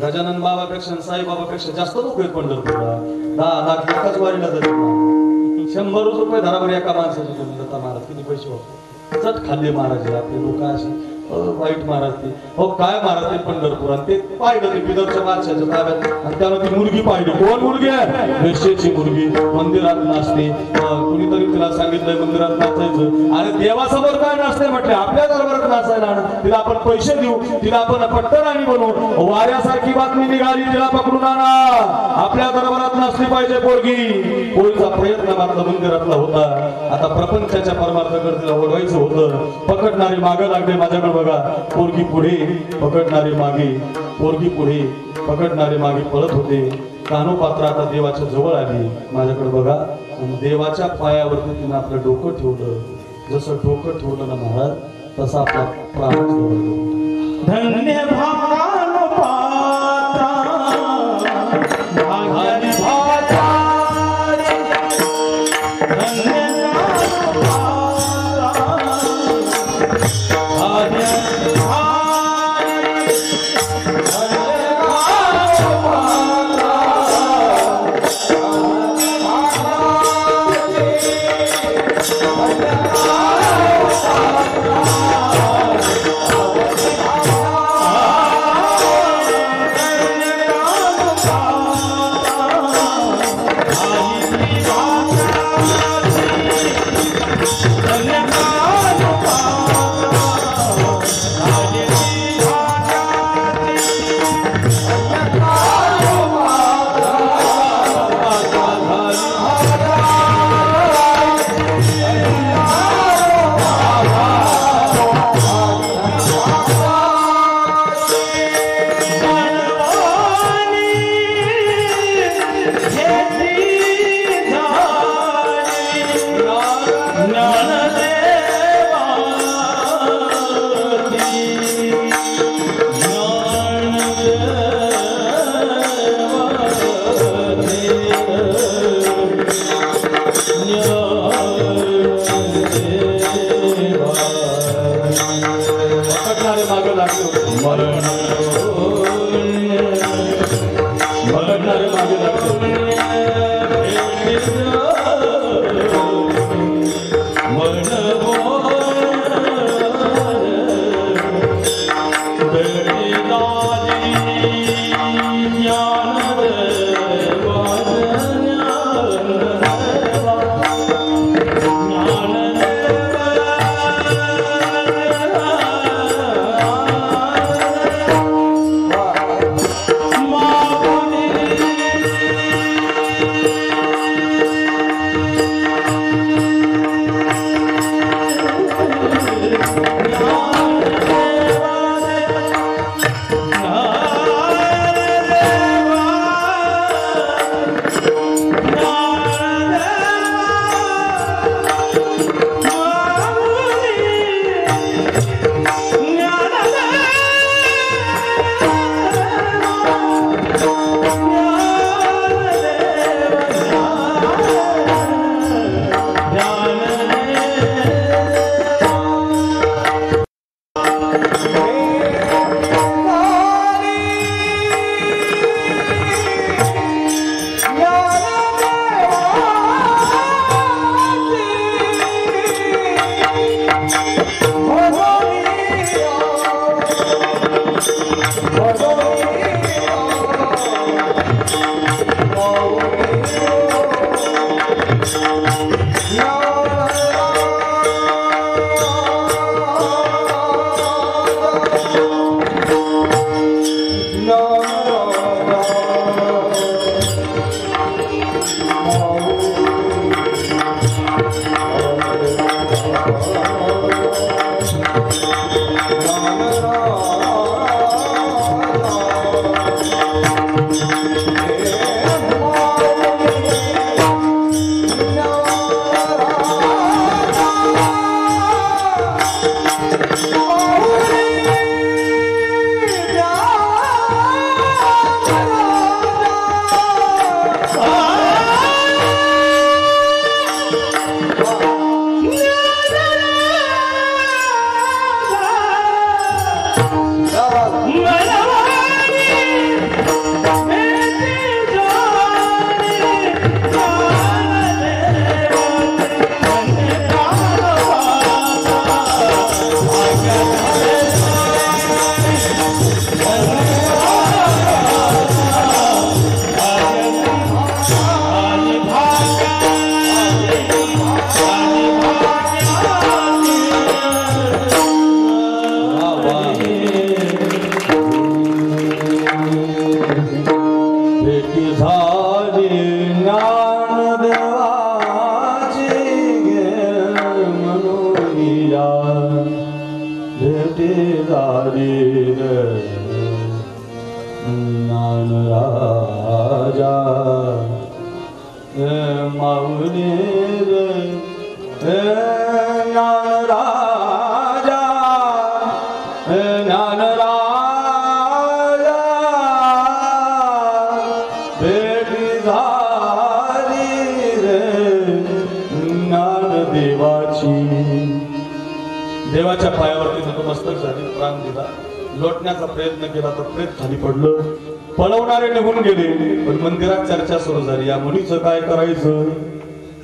गजानन बाबापेक्षा साईबाबापेक्षा जास्त लोक आहेत पंढरपूरला. दहा लाख एकाच वारीला जातात. शंभर रुपये धरावर एका माणसाची तुम्ही दत्ता महाराज किती पैसे वापरले? चट खाल्ले महाराज आपले लोक असे. वाईट महाराज ते हो काय महाराज ते पंढरपूर ते पाहिलं ते बिदरच्या माणसाच्या ताब्यात. आणि त्याला ती मुलगी पाहिली. कोण मुलगी आहे? वेश्येची मुलगी. मंदिरात नाचते. कुणीतरी तिला सांगितलंय मंदिरात नाचायचं. आणि देवासमोर काय नाचते म्हटले? आपल्या दरबारात नाचायला तिला आपण पैसे देऊ. तिला आपण पट्टराणी बनवू. वाऱ्यासारखी बातमी निघाली तिला पकडून आणा. आपल्या दरबारात नाचली पाहिजे पोरगी. पोळीचा प्रयत्न मात्र मंदिरातला होता. आता प्रपंचाच्या परमार्थाकडे तिला ओढवायचं होतं. पकडणारे मागं लागले माझ्याकडे बघा पोरगी पुढे पकडणारे मागे पोरगी पुढे पकडणारे मागे पळत होते. कानोपात्र आता देवाच्या जवळ आली. माझ्याकडे बघा आणि देवाच्या पायावरती तिनं आपलं डोकं ठेवलं. जसं डोकं ठेवलं ना महाराज तसा आपला प्राण ठेवला. करायचं.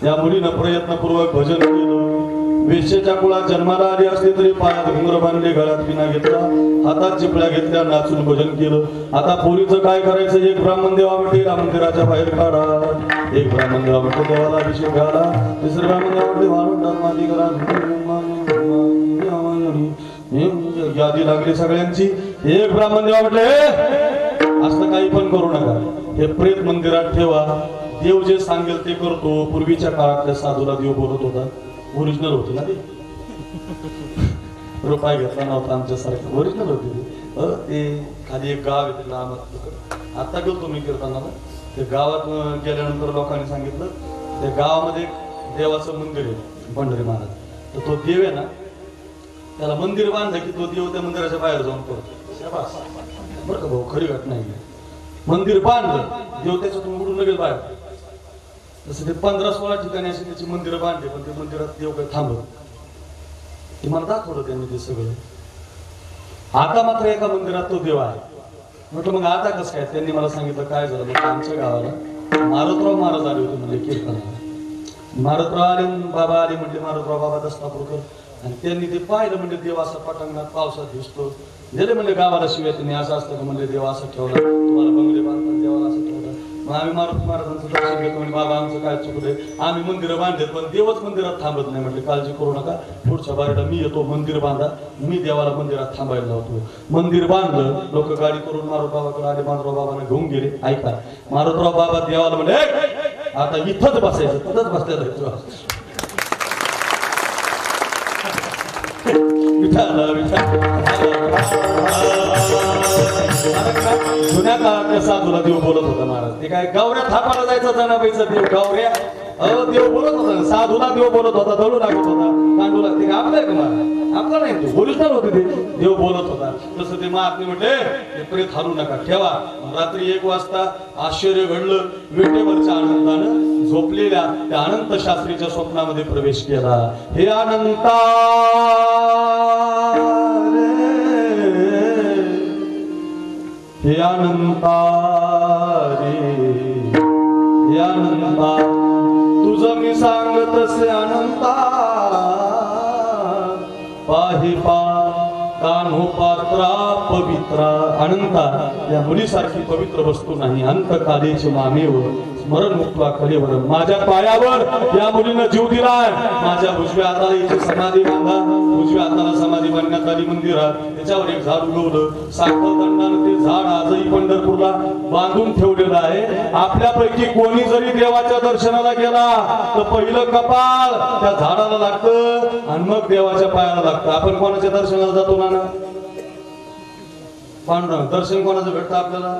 या मुलीनं प्रयत्नपूर्वक भजन केलं. वेशेच्या कुळात जन्माला आली असली तरी पायात घुंगर बांधले गळ्यात विना घेतला हातात चिपळ्या घेतल्या नाचून भजन केलं. आता पोरीचं काय करायचं? एक ब्राह्मण देवा म्हणते राम मंदिराच्या बाहेर काढा. एक ब्राह्मण देवा म्हणते देवाला अभिषेक घाला. तिसरं ब्राह्मण देवा म्हणते वाळून माती करा. यादी लागली सगळ्यांची. एक ब्राह्मण देवा म्हटले असं काही पण करू नका. हे प्रेत मंदिरात ठेवा. देव जे सांगेल ते करतो. पूर्वीच्या काळातल्या साधूला देव बोलत होता. ओरिजिनल होते ना ते? रुपये घेतला नव्हता आमच्यासारखं. ओरिजिनल होते ते. खाली एक गाव आहे लांब आता गेलो मी कीर्तनाला. ते गावात गेल्यानंतर लोकांनी सांगितलं त्या गावामध्ये एक देवाचं मंदिर आहे पंढरी महाराज तर तो देव आहे ना त्याला मंदिर बांधलं की तो देव त्या मंदिराच्या बाहेर जाऊन पडतो. बरं का भाऊ खरी घटना आहे मंदिर बांधलं देव त्याच्यातून उडून लगेच बाहेर ते पंधरा सोळा ठिकाणी अशी त्याची मंदिरं बांधली पण ते मंदिरात देव काही थांबत ते मला दाखवलं त्यांनी ते सगळं. आता मात्र एका मंदिरात तो देव आहे. म्हटलं मग आता कसं काय? त्यांनी मला सांगितलं काय झालं? म्हटलं आमच्या गावाला मारुतराव महाराज आले होते म्हणजे कीर्तन मारुतराव आले बाबा आले म्हणजे मारुतराव बाबा दसनापूरकर. आणि त्यांनी ते पाहिलं म्हणजे देव असा पटांगणात पावसात दिसतो दिले म्हणजे गावाला शिवाय त्यांनी असं असतं का? म्हणजे देव असं ठेवला. मग आम्ही मारुती महाराजांचं दर्शन घेतो म्हणजे बाबा आमचं काय चुकलंय आम्ही मंदिरं बांधलेत पण देवच मंदिरात थांबत नाही म्हटलं काळजी करू नका. पुढच्या बारीला मी येतो मंदिर बांधा. मी देवाला मंदिरात थांबायला लावतो. मंदिर बांधलं लोक गाडी करून मारुत बाबाकडे आले मारुतराव बाबांना घेऊन गेले. ऐका मारुतराव बाबा देवाला म्हणजे आता इथंच बसायचं तिथंच बसल्या विचारलं विचार जुन्या काळातल्या साधूला देव बोलत होता महाराज. ते काय गावऱ्या थापाला जायचं जनाबाईचा देव? गावऱ्या? अ देव बोलत होता. साधूला देव बोलत होता दळू लागत होता. तांडू लागते का आपलं आहे का आपला नाही तो. ओरिजिनल होते ते. देव बोलत होता. तसं ते महात्मे म्हटले ते प्रेत हारू नका. ठेवा. रात्री एक वाजता आश्चर्य घडलं. विटेवरच्या आनंदानं झोपलेल्या त्या अनंत शास्त्रीच्या स्वप्नामध्ये प्रवेश केला. हे अनंता! हे अनंता रे अनंता तुझं मी सांगत असे अनंता. पाहि पा कान्हो पात्रा. अपवित्रा अनंता या मुलीसारखी पवित्र वस्तू नाही. अंत मामेव मामेवर स्मरण मुक्तवा कलेवर माझ्या पायावर या मुलीनं जीव दिलाय. माझ्या उजव्या हाताला इथे समाधी बांधा उजव्या हाताला समाधी बांधण्यात आली मंदिरात. त्याच्यावर एक झाड उगवलं साखर दंडानं ते झाड आजही पंढरपूरला बांधून ठेवलेलं आहे. आपल्यापैकी कोणी जरी देवाच्या दर्शनाला गेला तर पहिलं कपाळ त्या झाडाला लागतं आणि मग देवाच्या पायाला लागतं. आपण कोणाच्या दर्शनाला जातो ना पांडुरंग दर्शन कोणाचं भेटतं आपल्याला?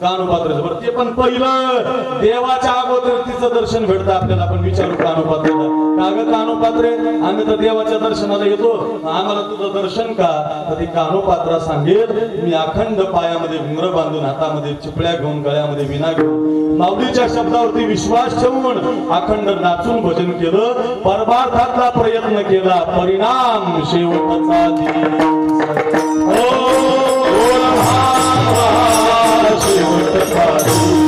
कानुपात्राचं. बरं ते पण पहिलं. देवाच्या अगोदर तिचं दर्शन भेटतं आपल्याला. आपण विचारू कानुपात्रेला. काग कानुपात्रे? आम्ही तर देवाच्या दर्शनाला येतो. आम्हाला तुझं दर्शन का? तर ते कानुपात्रा सांगेल मी अखंड पायामध्ये घुंगर बांधून हातामध्ये चिपळ्या घेऊन गळ्यामध्ये विना घेऊन माऊलीच्या शब्दावरती विश्वास ठेवून अखंड नाचून भजन केलं. परमार्थातला प्रयत्न केला. परिणाम शेवटचा दिली. ओ, बोल भावा,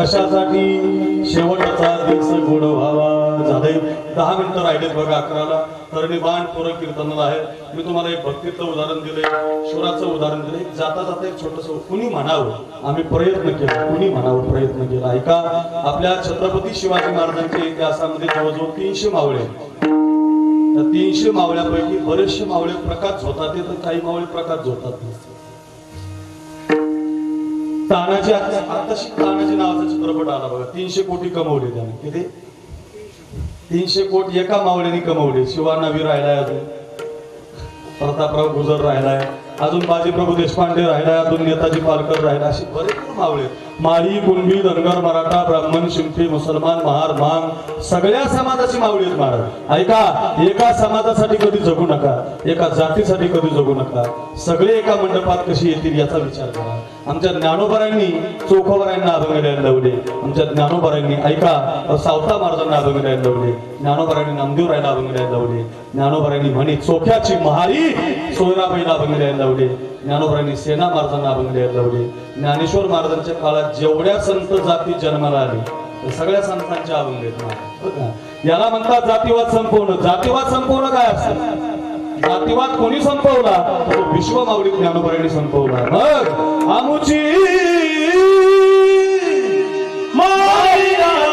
कशासाठी शेवटचा दिवस गोड व्हावा? झाले दहा मिनिटं राहिलेत बघा अकराला. तर बाण पूरक कीर्तनाला आहे. मी तुम्हाला एक भक्तीचं उदाहरण दिलंय शिवराचं उदाहरण दिले जाता जाता एक छोटस कुणी म्हणावं? आम्ही प्रयत्न केला कुणी म्हणावं प्रयत्न केला? ऐका आपल्या छत्रपती शिवाजी महाराजांच्या इतिहासामध्ये जवळजवळ तीनशे मावळे तीनशे मावळ्यापैकी बरेचशे मावळे प्रकाश होतात ते तर काही मावळे प्रकाश होतात. तानाजी आताशी तानाजी नावाचा चित्रपट आला बघा. तीनशे कोटी कमवले त्याने. किती? तीनशे कोटी एका मावळ्याने कमवले. शिवानवी राहिलाय अजून. प्रतापराव गुजर राहिलाय. अजून बाजीप्रभू देशपांडे राहिलाय. अजून नेताजी पालकर राहिला. असे भरपूर मावळे माळी कुणबी धनगर मराठा ब्राह्मण शिंपी मुसलमान महार मांग सगळ्या समाजाची मावळी आहेत महाराज. ऐका एका समाजासाठी कधी जगू नका एका जातीसाठी कधी जगू नका. सगळे एका मंडपात कशी येतील याचा विचार करा. आमच्या ज्ञानोबरांनी चोखोबरांना अभंग द्यायला लावले. आमच्या ज्ञानोबरांनी ऐका सावता महाराजांना अभंग द्यायला लावले. ज्ञानोबरांनी नामदेवरायला अभंग द्यायला लावले. ज्ञानोबरांनी म्हणे चोख्याची महारी सोयराबाईला अभंग द्यायला लावले. ज्ञानोबरांनी सेना महाराजांना अभंग द्यायला लावले ज्ञानेश्वर महाराजांच्या काळात जेवढ्या संत जाती जन्माला आली सगळ्या संतांच्या अभंग आहेत हो याला म्हणतात जातीवाद संपवणं. जातीवाद संपवणं काय असतं? जातीवाद कोणी संपवला? तो विश्व मावळी ज्ञानोबरांनी संपवला. मग आमुची माया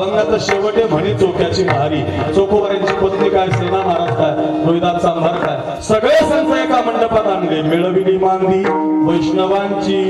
अभंगाचा शेवट आहे म्हणे चोक्याची महारी. पत्नी काय? सेना महाराज काय? रोहिदास चांभार काय? सगळे संत एका मंडपात आणले. मिळविली मांदी वैष्णवांची.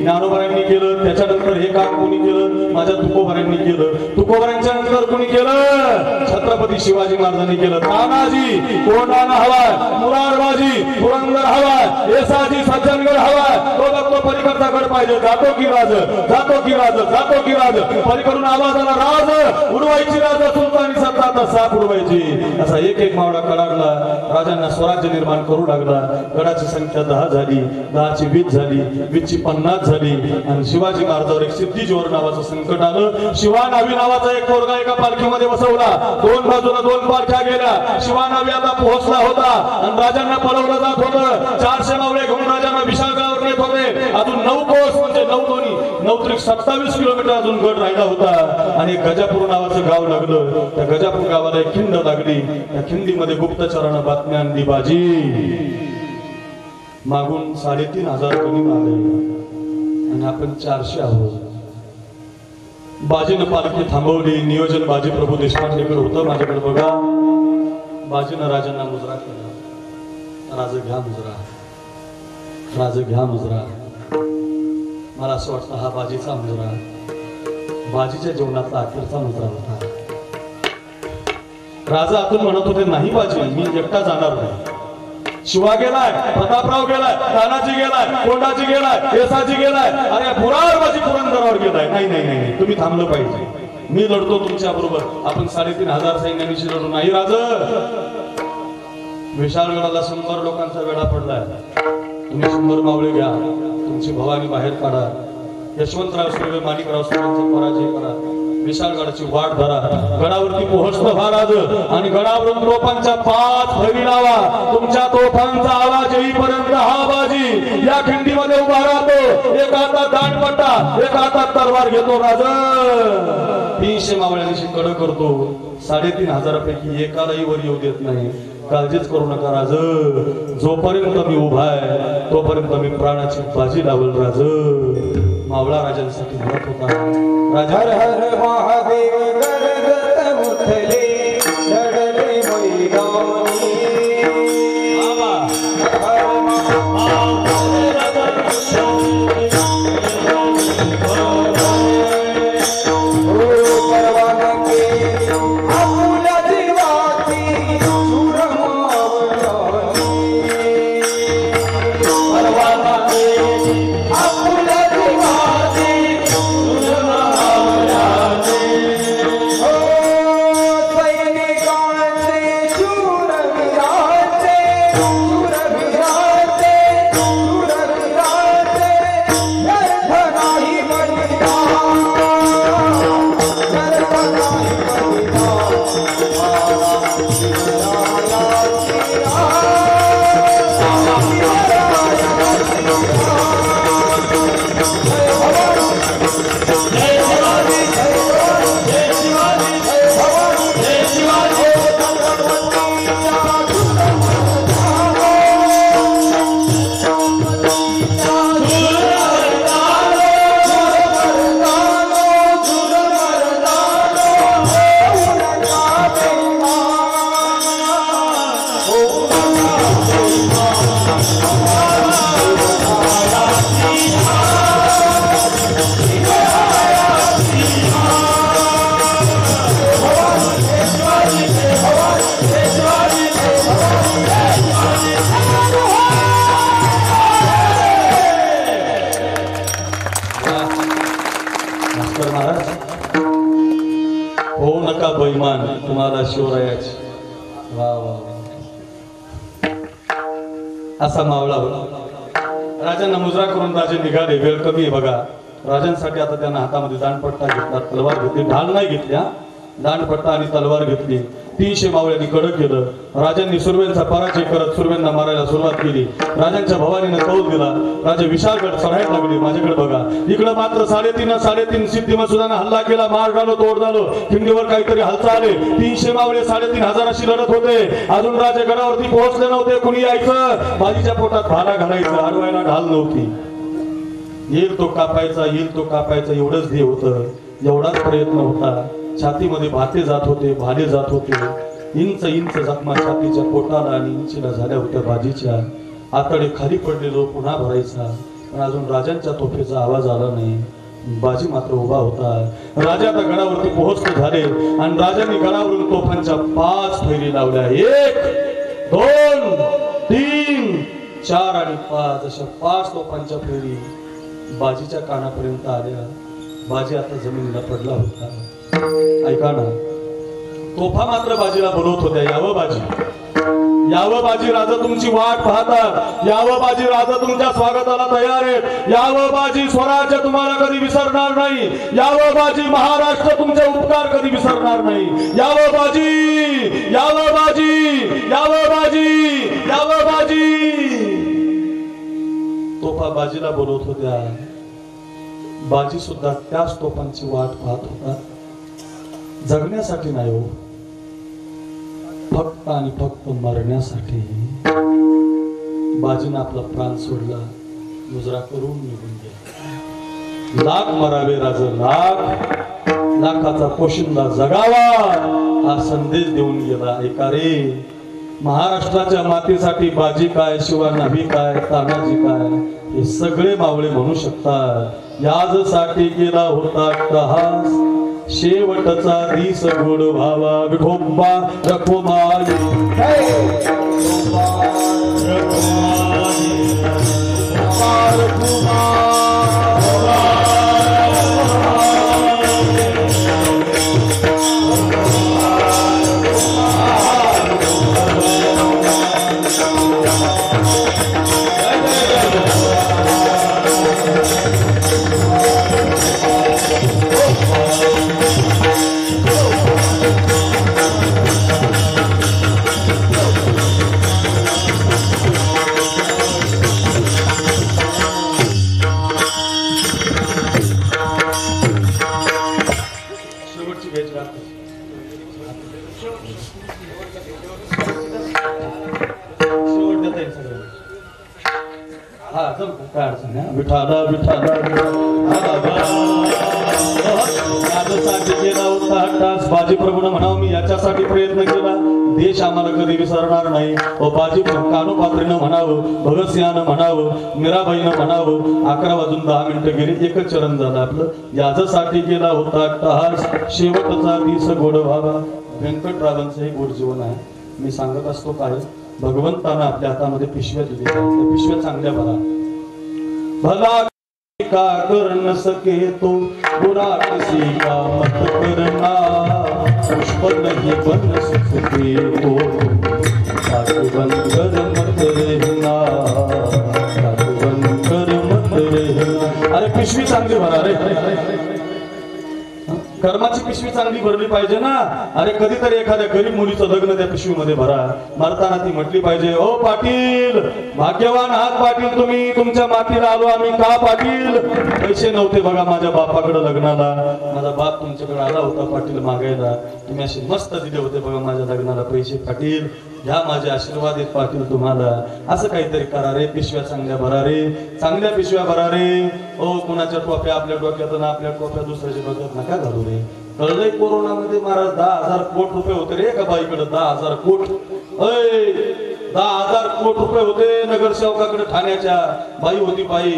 ज्ञानोबऱ्यांनी केलं त्याच्यानंतर हे काम कोणी केलं? माझ्या तुकोबऱ्यांनी केलं. तुकोबऱ्यांच्या नंतर कोणी केलं? छत्रपती शिवाजी महाराजांनी केलं. तानाजी कोंढाणा हवाय मुरारबाजी पुरंदर हवाय येसाजी सज्जनगड हवाय. तो बघतो परिकरचा गड पाहिजे. जातो की राज? जातो की राज? जातो की राज? पलीकडून आवाज आला राज? उडवायची राज सुलतानी सत्ता आता साप उडवायची. असा एक एक मावळा कडाडला. राजांना स्वराज्य निर्माण करू लागला. गडाची संख्या दहा झाली. दहाची वीस झाली. वीसची पन्नास झाली. आणि शिवाजी महाराजावर एक सिद्धी नावाचं संकट आलं. शिवा नावी नावाचा एक पोरगा एका पालखीमध्ये बसवला. दोन बाजूला दोन पार्ट्या गेल्या. शिवानावी आता पोहोचला होता. आणि राजांना पळवलं जात होतं. चारशे मावळे घेऊन राजांना विशाळगडावर नेत होते. अजून नऊ कोस म्हणजे नऊ दोन्ही. नऊ त्रिक सत्तावीस किलोमीटर अजून गड राहिला होता. आणि गजापूर नावाचं गाव लागलं. त्या गजापूर गावाला एक खिंड लागली. त्या खिंडीमध्ये गुप्तचरानं बातम्या आणली बाजी. मागून साडेतीन हजार गणित आले आणि आपण चारशे आहोत. बाजीनं पालखी थांबवली नियोजन बाजी प्रभू देशपांडेकडे होतं माझ्याकडे बघा. बाजीनं राजांना मुजरा केला. राज घ्या मुजरा. राज घ्या मुजरा. मला असं वाटतं हा बाजीचा मुजरा. बाजीच्या जीवनातला अखेरचा मुजरा होता. राजा आतून म्हणत होते नाही बाजी मी एकटा जाणार नाही. शिवा गेलाय प्रतापराव गेलाय तानाजी गेलाय कोंडाजी गेलाय येसाजी गेलाय. अरे पुरारबाजी पुरंदरावर गेलाय. नाही नाही नाही तुम्ही थांबलं पाहिजे. मी लढतो तुमच्या बरोबर. आपण साडेतीन हजार सैन्याविषयी लढू. नाही राज. विशाळगडाला शंभर लोकांचा वेळा पडलाय. तुम्ही शंभर मावळे घ्या. तुमची भवानी बाहेर काढा. यशवंतराव सुर्वे माणिकराव सुर्वेचा पराजय करा. विशालगडाची वाट धरा. गडावरती पोहोचतो महाराज आणि गडावरून तोफांच्या पाच फैरी लावा. तुमच्या तोफांचा आवाज येईपर्यंत हा बाजी या खिंडीमध्ये उभा राहतो. एक हातात दांडपट्टा एक हातात तलवार घेतो राज. तीनशे मावळ्यांशी कड करतो. साडेतीन हजारापैकी एकालाही वर येऊ देत नाही. काळजीच करू नका राज. जोपर्यंत मी उभा आहे तोपर्यंत मी प्राणाची बाजी लावल राज. मावळा राजांसाठी म्हणत होता. राजा हर हर महादेव निघाले वेळ कमी आहे बघा. राजांसाठी आता त्यांना हातामध्ये दांडपट्टा घेतला तलवार घेतली. ढाल नाही घेतल्या. दांडपट्टा आणि तलवार घेतली. तीनशे मावळ्यांनी कडक केलं. राजांनी सुरव्यांचा पराजय करत सुरव्यांना मारायला सुरुवात केली. राजांच्या भवानीनं कौल दिला. राजा विशाळगड चढायला लागले. माझ्याकडे बघा. इकडं मात्र साडेतीन साडेतीन सिद्धी मसुदानं हल्ला केला. मार झालो तोड झालो. खिंडीवर काहीतरी हालचा आले तीनशे मावळे साडेतीन हजाराशी लढत होते. अजून राजा गडावरती पोहोचले नव्हते. कुणी यायचं? बाजीच्या पोटात भाला घालायचं. अडवायला ढाल नव्हती. येईल तो कापायचा येईल तो कापायचा एवढंच ध्येय होतं. एवढाच प्रयत्न होता. छातीमध्ये भाते जात होते भाले जात होते. इंच इंच जखमा छातीच्या पोटाला आणि इंचीला झाल्या होत्या भाजीच्या आतडे खाली पडलेलो पुन्हा भरायचा. पण अजून राजांच्या तोफेचा आवाज आला नाही. बाजी मात्र उभा होता. राजा त्या गडावरती पोहोचले झाले. आणि राजांनी गडावरून तोफांच्या पाच फैरी लावल्या. एक दोन तीन चार आणि पाच. अशा पाच तोफांच्या फेरी बाजीच्या कानापर्यंत आल्या बाजी आता जमिनीला पडला होता. ऐका ना तोफा मात्र बाजीला बोलवत होत्या. यावं बाजी. यावं बाजी राजा तुमची वाट पाहतात. यावं बाजी राजा तुमच्या स्वागताला तयार आहेत. यावं बाजी स्वराज्य तुम्हाला कधी विसरणार नाही. यावं बाजी महाराष्ट्र तुमचे उपकार कधी विसरणार नाही. यावं बाजी यावं बाजी यावं बाजी यावं बाजी. तोफा बाजीला बोलवत होत्या बाजी सुद्धा त्याच तोफांची वाट पाहत होता. जगण्यासाठी नाही हो फक्त आणि फक्त मरण्यासाठी. बाजीनं आपला प्राण सोडला मुजरा करून निघून गेला. लाख मरावे राज लाख लाखाचा पोशिंदा जगावा हा संदेश देऊन गेला एका रे महाराष्ट्राच्या मातीसाठी बाजी काय शिवाय नभी काय तानाजी काय? हे सगळे मावळे म्हणू शकतात. याजसाठी गेला होता टहास शेवटचा दिस गोड भावा विठोबा शेवटची विठाला विठाला. याच्यासाठी केला होता हट्टास बाजी प्रभून म्हणावं मी याच्यासाठी प्रयत्न केला. देश आम्हाला कधी विसरणार नाही. ओ बाजी कानोपात्रीनं म्हणावं भगतसिंहानं म्हणावं मीराबाईनं म्हणावं अकरा वाजून दहा मिनिटं गेली एकच चरण झालं आपलं. याच्यासाठी केला होता टहास शेवटचा दिस गोड व्हावा. व्यंकटरावांचं हे गोड जीवन आहे. मी सांगत असतो काय भगवंतानं आपल्या हातामध्ये पिशव्या दिल्या पिशव्या चांगल्या भरा. भला का कर न सके तो बुरा किसी का मत करना। पुष्प नहीं बन सकते हो हाथ कर मत रहना। हाथ कर मत रहना। अरे पिशवी चांगली भरा रे कर्माची पिशवी चांगली भरली पाहिजे ना? अरे कधीतरी एखाद्या गरीब मुलीचं लग्न त्या पिशवीमध्ये भरा. मरताना ती म्हटली पाहिजे ओ पाटील भाग्यवान आहात पाटील तुम्ही. तुमच्या मातीला आलो आम्ही का पाटील? पैसे नव्हते बघा माझ्या बापाकडे लग्नाला. माझा बाप तुमच्याकडे आला होता पाटील मागायला. तुम्ही असे मस्त दिले होते बघा माझ्या लग्नाला पैसे पाटील. ह्या माझे आशीर्वाद आहेत पाटील तुम्हाला. असं काहीतरी करा रे पिशव्या चांगल्या भरा रे. चांगल्या पिशव्या भरा रे. ओ कुणाच्या टोप्या आपल्या डोक्यात ना आपल्या टोप्या दुसऱ्याच्या डोक्यात नका घालू रे. कळलंय कोरोनामध्ये महाराज दहा हजार कोट रुपये होते रे एका बाईकडे दहा हजार कोट. अय दहा हजार कोट रुपये होते नगरसेवकाकडे ठाण्याच्या. बाई होती बाई.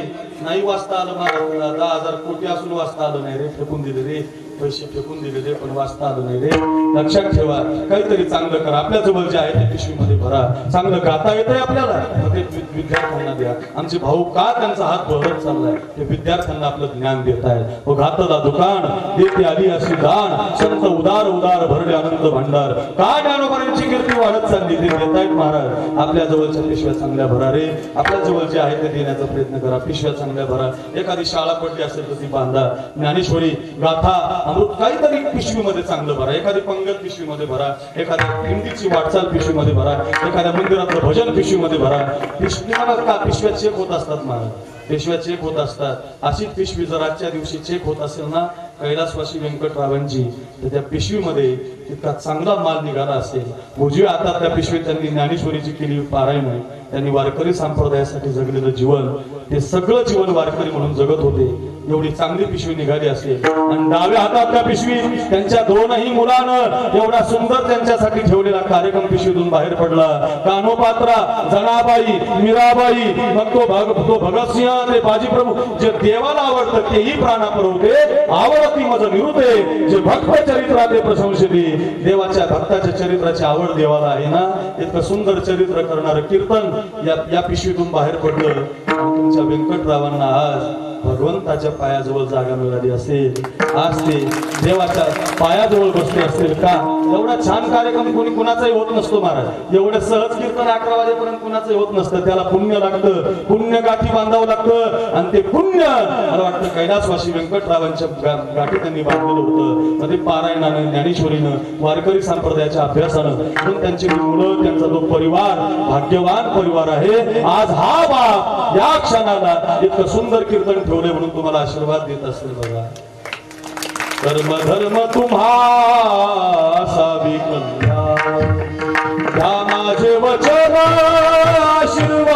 नाही वाचता आलं महाराज दहा हजार कोटी असून वाचता आलं नाही रे फेकून दिले रे. पैसे फेकून दिले रे पण वाचता आलं नाही रे. लक्षात ठेवा काहीतरी चांगलं करा. आपल्या जवळ जे आहे ते पिशवीमध्ये भरा. चांगलं गाता येत आहे आपल्याला ते विद्यार्थ्यांना द्या. आमचे भाऊ का त्यांचा हात बहरत चाललाय? ते विद्यार्थ्यांना आपलं ज्ञान देत आहेत व हो, घातला दुकान. देते आली अशी दान. संत उदार उदार भरले आनंद भंडार. का ज्ञानोबांची कीर्ती वाढत चालली? ते देत आहेत महाराज. आपल्या जवळच्या पिशव्या चांगल्या भरा रे. आपल्या जवळ जे आहे ते देण्याचा प्रयत्न करा. पिशव्या चांगल्या भरा. एखादी शाळा पडली असेल तर ती बांधा. ज्ञानेश्वरी गाथा अमृत काहीतरी पिशवीमध्ये चांगलं भरा. एखादी पंगत पिशवीमध्ये भरा. एखाद्या हिंदीची वाटचाल पिशवीमध्ये भरा. एखाद्या मंदिरातलं भजन पिशवीमध्ये भरा. पिशवीला का पिशव्या चेक होत असतात महाराज? पिशव्या चेक होत असतात. अशीच पिशवी जर आजच्या दिवशी चेक होत असेल ना कैलासवासी व्यंकटरावांची तर त्या पिशवीमध्ये तितका चांगला माल निघाला असेल. उजव्या आता त्या पिशवीत त्यांनी ज्ञानेश्वरीची केली पारायण. त्यांनी वारकरी संप्रदायासाठी जगलेलं जीवन ते सगळं जीवन वारकरी म्हणून जगत होते. एवढी चांगली पिशवी निघाली असेल. आणि डाव्या हातातल्या पिशवी त्यांच्या दोनही मुलानं एवढा सुंदर त्यांच्यासाठी ठेवलेला कार्यक्रम पिशवीतून बाहेर पडला. कानोपात्रा जनाबाई मीराबाई मग तो भग तो भगतसिंह ते बाजीप्रभू जे देवाला आवडतं तेही प्राणापर होते आवडती माझं निरुते जे भक्त चरित्रा ते प्रशंसली देवाच्या भक्ताच्या चरित्राची आवड देवाला आहे ना? इतकं सुंदर चरित्र करणारं कीर्तन या या पिशवीतून बाहेर पडलं. तुमच्या व्यंकटरावांना आज भगवंताच्या पायाजवळ जागा मिळाली असेल आज ते देवाच्या पायाजवळ बसले असतील का? एवढा छान कार्यक्रम कोणी कुणाचाही होत नसतो महाराज. एवढं सहज कीर्तन अकरा वाजेपर्यंत कुणाचंही होत नसतं. त्याला पुण्य लागतं. पुण्य गाठी बांधावं लागतं. आणि ते पुण्य मला वाटतं कैलासवासी व्यंकटरावांच्या गाठी त्यांनी बांधलेलं होतं. मध्ये पारायणानं ज्ञानेश्वरीनं वारकरी संप्रदायाच्या अभ्यासानं म्हणून त्यांची मुलं त्यांचा जो परिवार भाग्यवान परिवार आहे आज हा बाप या क्षणाला इतकं सुंदर कीर्तन ठेवले म्हणून तुम्हाला आशीर्वाद देत असतील बघा. कर्म धर्म तुम्हा कल्याण द्या माझे वचन आशीर्वाद.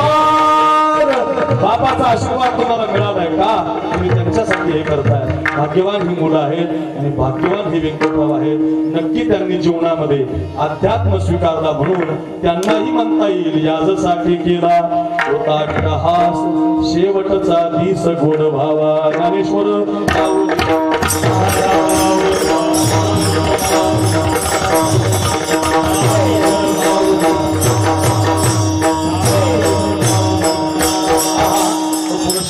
बापाचा आशीर्वाद तुम्हाला मिळालाय का? तुम्ही त्यांच्यासाठी हे करताय. भाग्यवान ही मुलं आहेत आणि भाग्यवान हे व्यंकटराव आहेत. नक्की त्यांनी जीवनामध्ये अध्यात्म स्वीकारला म्हणून त्यांनाही म्हणता येईल याजसाठी केला होता अट्टहास शेवटचा दिस गोड भावा ज्ञानेश्वर पुरुष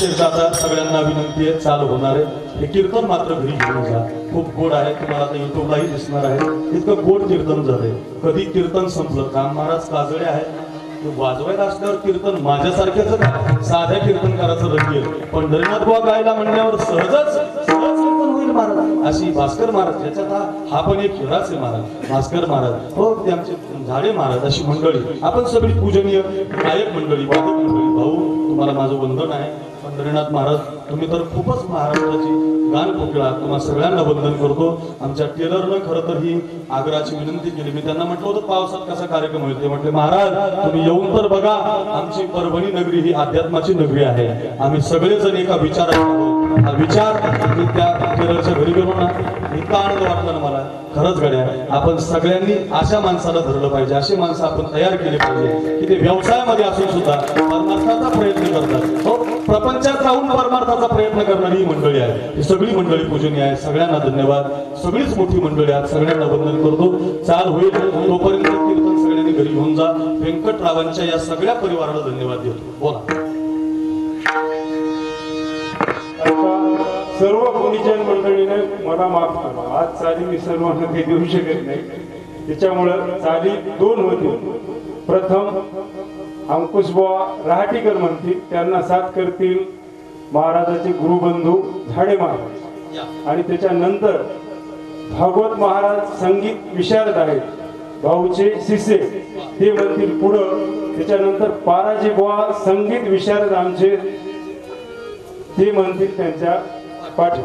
जातात सगळ्यांना विनंती आहे चालू होणार आहे. हे कीर्तन मात्र घरी घेऊन जा. खूप गोड आहे तुम्हाला आता युट्यूबलाही दिसणार आहे. इतकं गोड कीर्तन झालंय. कधी कीर्तन संपलं? काम महाराज काजळे आहे वाजवायला असल्यावर कीर्तन माझ्यासारख्याच साध्या कीर्तनकाराचं रंगेल पंढरीनाथ बुवा गायला म्हणण्यावर सहजच सहज होईल महाराज. अशी भास्कर महाराज याच्यात हा हा पण एक हिराच आहे महाराज. भास्कर महाराज. हो ते आमचे झाडे महाराज अशी मंडळी. आपण सगळी पूजनीय गायक मंडळी वादक मंडळी. भाऊ तुम्हाला माझं वंदन आहे. पंढरीनाथ महाराज तुम्ही तर खूपच महाराष्ट्राची गान पोकळा तुम्हा सगळ्यांना वंदन करतो. आमच्या टेलरनं खरं तर ही आग्राची विनंती केली. मी त्यांना म्हटलं होतं पावसात कसा कार्यक्रम होईल? ते म्हटले महाराज तुम्ही येऊन तर बघा. आमची परभणी नगरी ही अध्यात्माची नगरी आहे. आम्ही सगळेजण एका विचारात आहोत. हा विचार मी त्या टेलरच्या घरी गेलो ना. इतका आनंद वाटला ना मला. खरंच गड्या आपण सगळ्यांनी अशा माणसाला धरलं पाहिजे अशी माणसं आपण तयार केली पाहिजे की ते व्यवसायामध्ये असून सुद्धा परमार्थाचा प्रयत्न करतात. हो प्रपंचात राहून परमार्थाचा प्रयत्न करणारी ही मंडळी आहे. ही सगळी मंडळी पूजनीय आहे. सगळ्यांना धन्यवाद. सगळीच मोठी मंडळी आहेत सगळ्यांना वंदन करतो. चाल होईल. तोपर्यंत कीर्तन सगळ्यांनी घरी घेऊन जा. व्यंकटरावांच्या या सगळ्या परिवाराला धन्यवाद देतो. बोला. सर्व गुणीजन मंडळीने मला माफ करा. आज चाली मी सर्वांना काही देऊ शकत नाही. त्याच्यामुळं चाली दोन होतील प्रथम अंकुश बुवा रहाटीकर म्हणतील त्यांना साथ करतील महाराजाचे गुरुबंधू झाडे महाराज आणि त्याच्यानंतर भागवत महाराज संगीत विशारद आहेत. भाऊचे शिष्य ते म्हणतील पुढं. त्याच्यानंतर पाराजी बुवा संगीत विशारद आमचे ते म्हणतील त्यांच्या पाठी.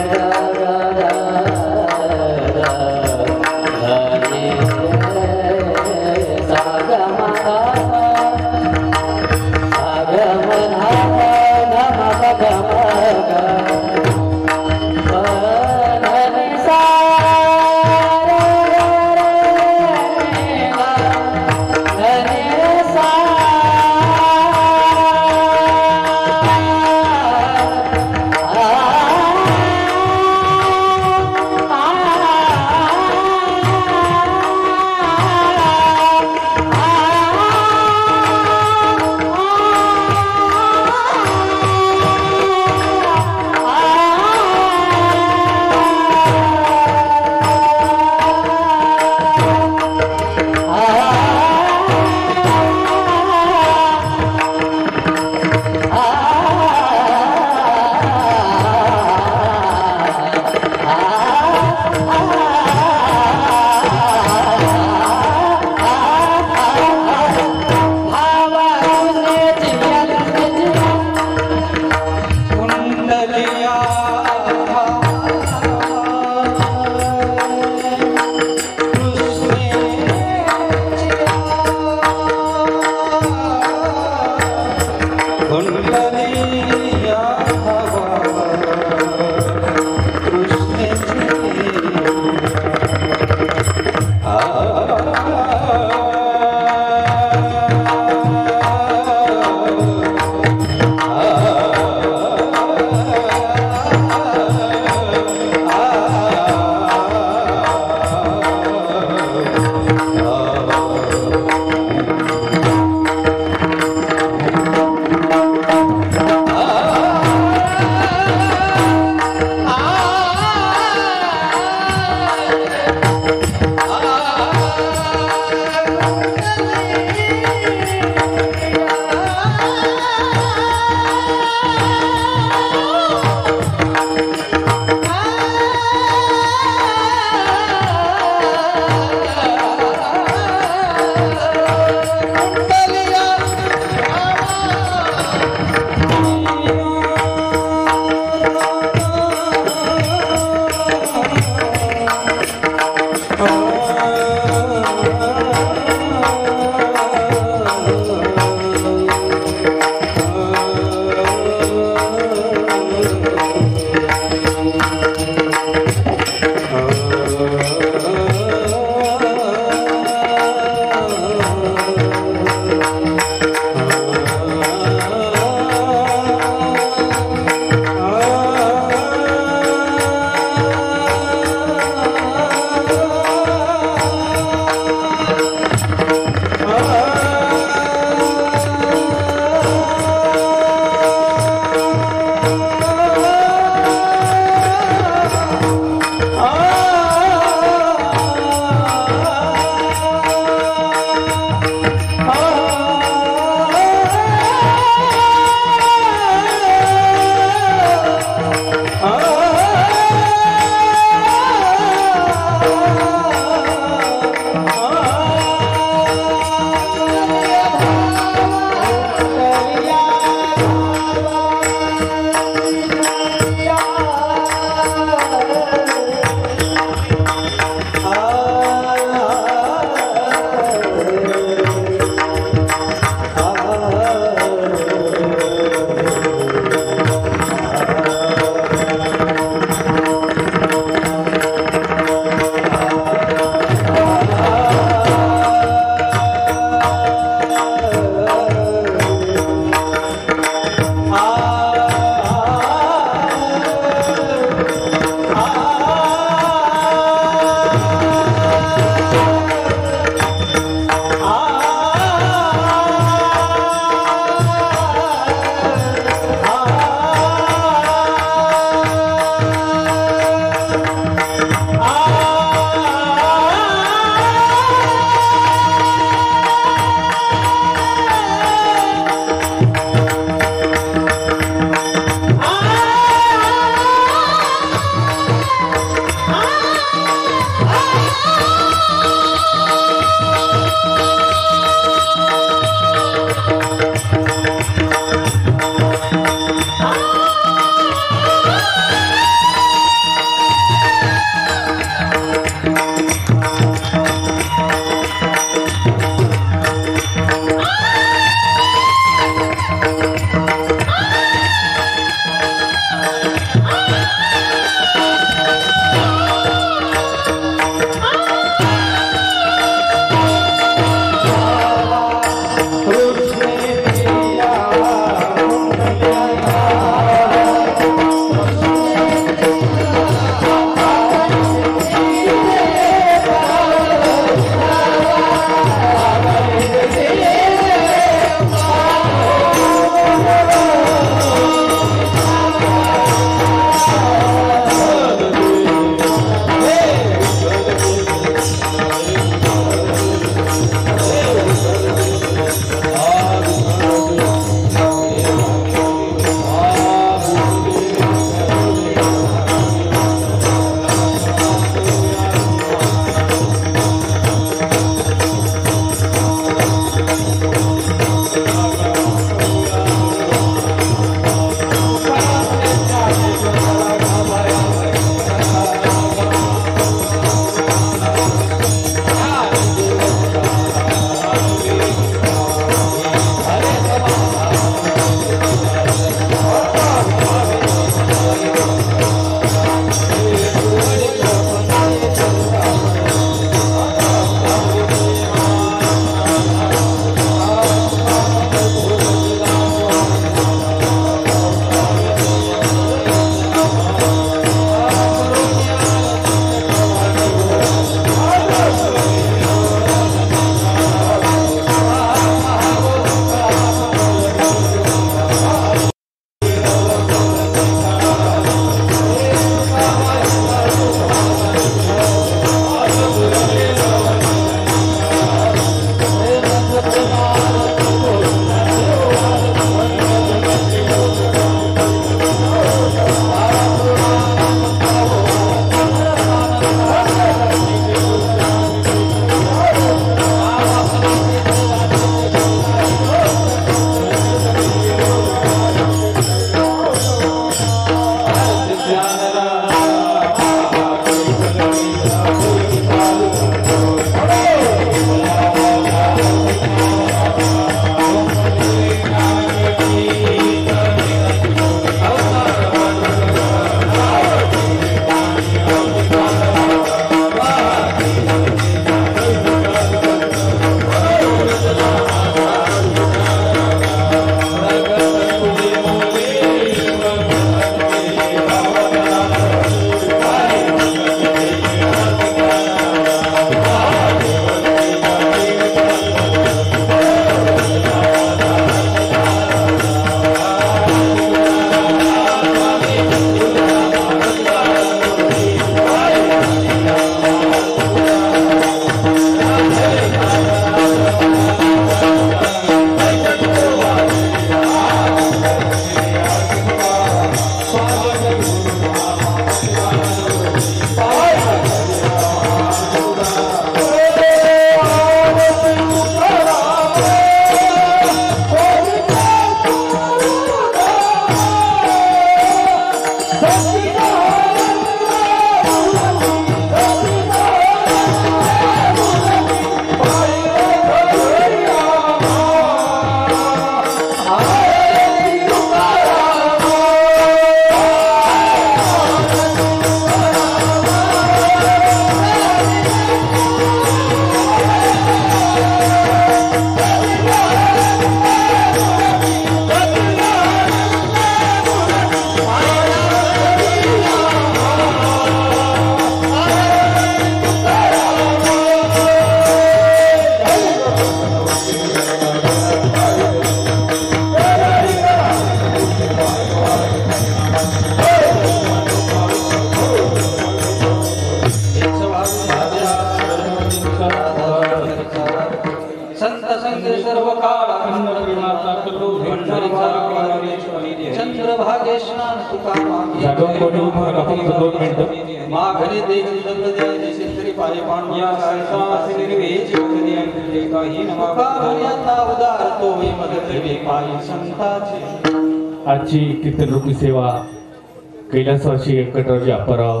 कैलासवासी व्यंकटरावजी अप्पाराव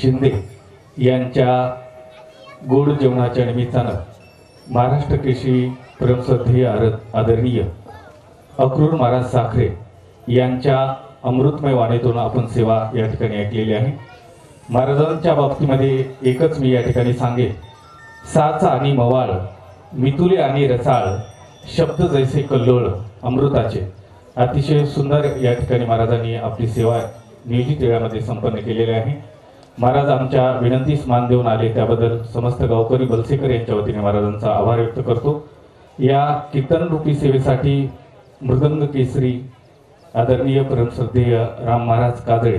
शिंदे यांच्या गोड जेवणाच्या निमित्तानं महाराष्ट्र केशी परमश्रद्धेय आर आदरणीय अक्रूर महाराज साखरे यांच्या अमृतमय वाणीतून आपण सेवा या ठिकाणी ऐकलेली आहे. महाराजांच्या बाबतीमध्ये एकच मी या ठिकाणी सांगेन. साचा आणि मवाळ मितुले आणि रसाळ शब्द जैसे कल्लोळ अमृताचे. अतिशय सुंदर या ठिकाणी महाराजांनी आपली सेवा नियोजित वेळामध्ये संपन्न केलेले आहे. महाराज आमच्या विनंतीस मान देऊन आले. त्याबद्दल समस्त गावकरी बलसेकर यांच्या वतीने महाराजांचा आभार व्यक्त करतो. या कीर्तनरूपी सेवेसाठी मृदंग केसरी आदरणीय परमश्रद्धेय राम महाराज काजळे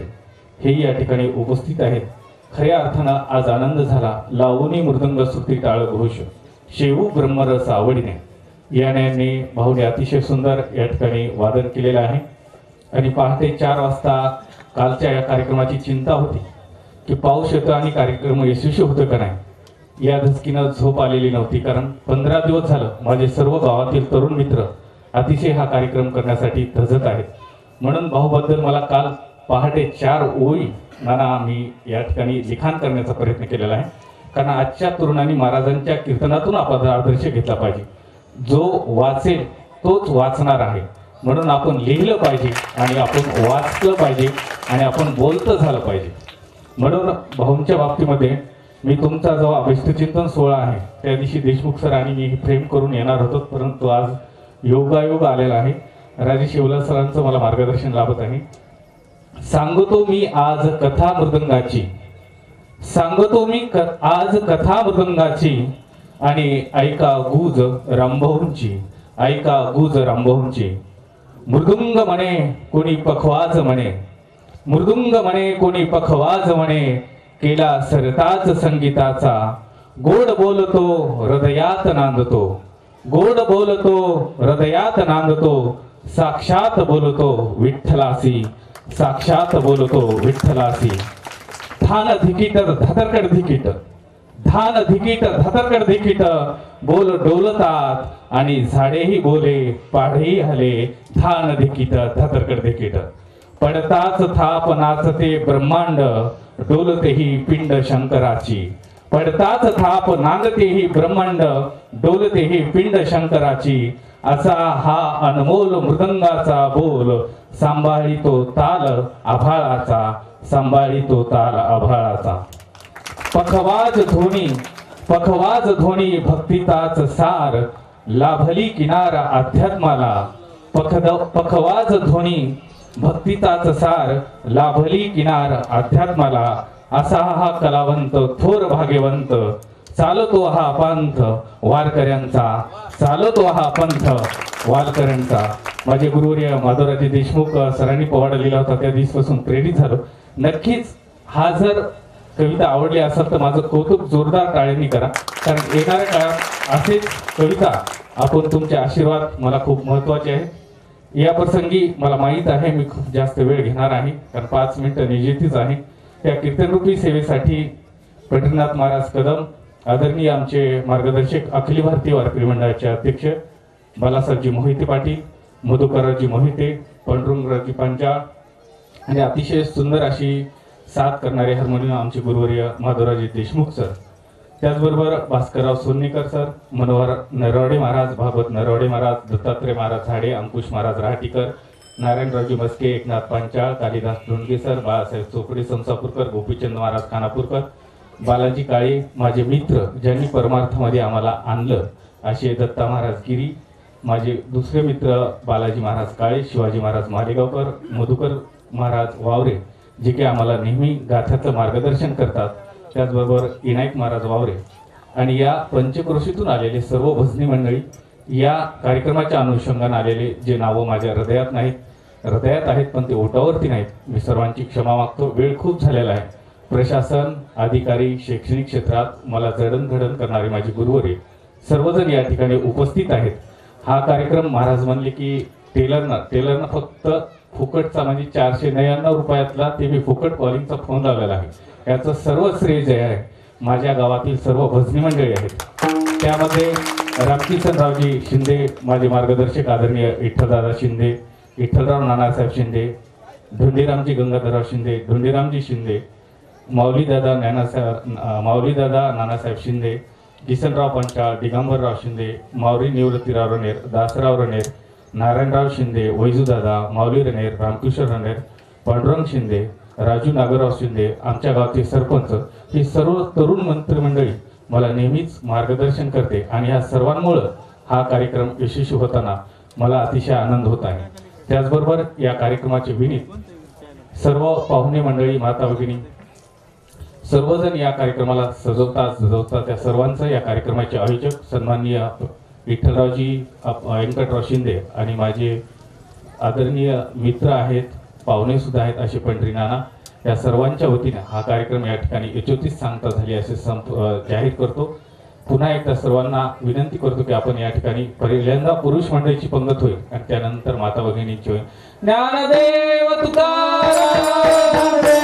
हे या ठिकाणी उपस्थित आहेत. खऱ्या अर्थानं आज आनंद झाला. लावणी मृदंग श्रुती टाळ घोष शेवू ब्रह्मरस आवडीने. या न्यायाने भाऊने अतिशय सुंदर या ठिकाणी वादन केलेलं आहे. आणि पहाटे चार वाजता कालच्या या कार्यक्रमाची चिंता होती की पाऊस येतो आणि कार्यक्रम यशस्वी होतं का नाही? या धसकीनं झोप आलेली नव्हती कारण पंधरा दिवस झालं माझे सर्व गावातील तरुण मित्र अतिशय हा कार्यक्रम करण्यासाठी धजत आहेत. म्हणून भाऊबद्दल मला काल पहाटे चार ओळी नाना मी या ठिकाणी लिखाण करण्याचा प्रयत्न केलेला आहे. कारण आजच्या तरुणांनी महाराजांच्या कीर्तनातून आपण आदर्श घेतला पाहिजे. जो वाचेल तोच वाचणार आहे. म्हणून आपण लिहिलं पाहिजे आणि आपण वाचलं पाहिजे आणि आपण बोलतं झालं पाहिजे. म्हणून भाऊंच्या बाबतीमध्ये मी तुमचा जो अभिष्टचिंतन सोहळा आहे त्या दिवशी देशमुख सर आणि मी फ्रेम करून येणार होतो परंतु आज योगायोग आलेला आहे. राजे शिवला सरांचं मला मार्गदर्शन लाभत आहे. सांगतो मी आज कथा मृदंगाची. सांगतो मी क आज कथा मृदंगाची. आणि ऐका गुज रामभाऊंची. ऐका गुज रामभाऊंची. मृदुंग म्हणे कोणी पखवाज म्हणे. मृदुंग म्हणे कोणी पखवाज म्हणे. केला सरताच संगीताचा. गोड बोलतो हृदयात नांदतो. गोड बोलतो हृदयात नांदतो. साक्षात बोलतो विठ्ठलासी. साक्षात बोलतो विठ्ठलासी. थान धिकीट धतरकड धिकीट थान धिकीट धतरकड धिकीट बोल डोलतात आणि झाडेही बोले पाढेही हले थान धिकीट धतरकड धिकीट. पडताच थाप नाचते ब्रह्मांड डोलतेही पिंड शंकराची. पडताच थाप नांदतेही ब्रह्मांड डोलतेही पिंड शंकराची. असा हा अनमोल मृदंगाचा बोल सांभाळितो ताल आभाळाचा सांभाळितो ताल आभाळाचा पखवाज धोनी पखवाज ध्वनी भक्तीचाच सार लाभली किनार अध्यात्माला. पखद पखवाज ध्वनी भक्तीचाच सार लाभली किनार अध्यात्माला. असा हा कलावंत थोर भाग्यवंत. चालतो हा पंथ वारकऱ्यांचा. चालतो हा पंथ वारकऱ्यांचा. माझे गुरुवर्य माधवराजे देशमुख सरांनी पोवाडा लिहिला होता त्या दिवसपासून प्रेरित झालो. नक्कीच हा जर कविता आवडली असेल तर माझं कौतुक जोरदार टाळ्यांनी करा. कारण येणाऱ्या काळात असेच कविता आपण तुमचे आशीर्वाद मला खूप महत्त्वाचे आहे या प्रसंगी मला माहीत आहे मी खूप जास्त वेळ घेणार आहे. कारण पाच मिनिटं निजेतीच आहे. त्या कीर्तनरूपी सेवेसाठी पंढरीनाथ महाराज कदम आदरणीय आमचे मार्गदर्शक अखिल भारतीय वारकरी मंडळाचे अध्यक्ष बालासाहेबजी मोहिते पाटील मधुकररावजी मोहिते पांडुरंगरावजी पांचाळ आणि अतिशय सुंदर अशी साथ करणारे हार्मोनियम आमचे गुरुवर्य माधुराजी देशमुख सर. त्याचबरोबर भास्करराव सोन्नेकर सर मनोहर नरवडे महाराज भागवत नरवडे महाराज दत्तात्रय महाराज झाडे अंकुश महाराज राहाटीकर नारायणरावजी मस्के एकनाथ पांचाळ कालिदास धोंडगे सर बाळासाहेब चोपडे संसापूरकर गोपीचंद महाराज खानापूरकर बालाजी काळे माझे मित्र ज्यांनी परमार्थामध्ये आम्हाला आणलं असे दत्ता महाराज गिरी माझे दुसरे मित्र बालाजी महाराज काळे शिवाजी महाराज मालेगावकर मधुकर महाराज वावरे जे की आम्हाला नेहमी गाथ्याचं मार्गदर्शन करतात त्याचबरोबर विनायक महाराज वावरे आणि या पंचक्रोशीतून आलेले सर्व भजनी मंडळी या कार्यक्रमाच्या अनुषंगाने आलेले जे नावं माझ्या हृदयात नाहीत हृदयात आहेत पण ते ओटावरती नाहीत मी सर्वांची क्षमा मागतो. वेळ खूप झालेला आहे. प्रशासन अधिकारी शैक्षणिक क्षेत्रात मला जडणघडण करणारे माझे गुरुवरे सर्वजण या ठिकाणी उपस्थित आहेत. हा कार्यक्रम महाराज म्हणले की टेलरना टेलरना फक्त फुकटचा म्हणजे चारशे नव्याण्णव रुपयातला ते मी फुकट कॉलिंगचा फोन लावलेला आहे. याचं सर्व श्रेय जे आहे माझ्या गावातील सर्व भजनी मंडळी आहेत. त्यामध्ये रामकिशनरावजी शिंदे माझे मार्गदर्शक आदरणीय विठ्ठलदादा शिंदे विठ्ठलराव नानासाहेब शिंदे धुंडीरामजी गंगाधरराव शिंदे धुंडीरामजी शिंदे माऊलीदादा नानासाहेब माऊलीदादा नानासाहेब शिंदे किसनराव पंचाळ दिगंबरराव शिंदे माऊली निवृत्तीराव रणेर दासराव रणेर नारायणराव शिंदे वैजूदादा माऊली रणेर रामकृष्ण रणेर पांडुरंग शिंदे राजू नागरराव शिंदे आमच्या गावचे सरपंच ही सर्व तरुण मंत्रिमंडळी मला नेहमीच मार्गदर्शन करते आणि या सर्वांमुळं हा कार्यक्रम यशस्वी होताना मला अतिशय आनंद होत आहे. त्याचबरोबर या कार्यक्रमाचे विनीत सर्व पाहुणे मंडळी माता भगिनी सर्वजण या कार्यक्रमाला सजवता सजवता त्या सर्वांचं या कार्यक्रमाचे आयोजक सन्माननीय विठ्ठलरावजी अप- व्यंकटराव शिंदे आणि माझे आदरणीय मित्र आहेत पाहुणेसुद्धा आहेत असे पंढरी नाना या सर्वांच्या वतीने हा कार्यक्रम या ठिकाणी यचोतीत सांगता झाली असे संप जाहीर करतो. पुन्हा एकदा सर्वांना विनंती करतो की आपण या ठिकाणी पहिल्यांदा पुरुष मंडळीची पंगत होईल आणि त्यानंतर माता भगिनींची होईल. ज्ञानदेव तुकाराम!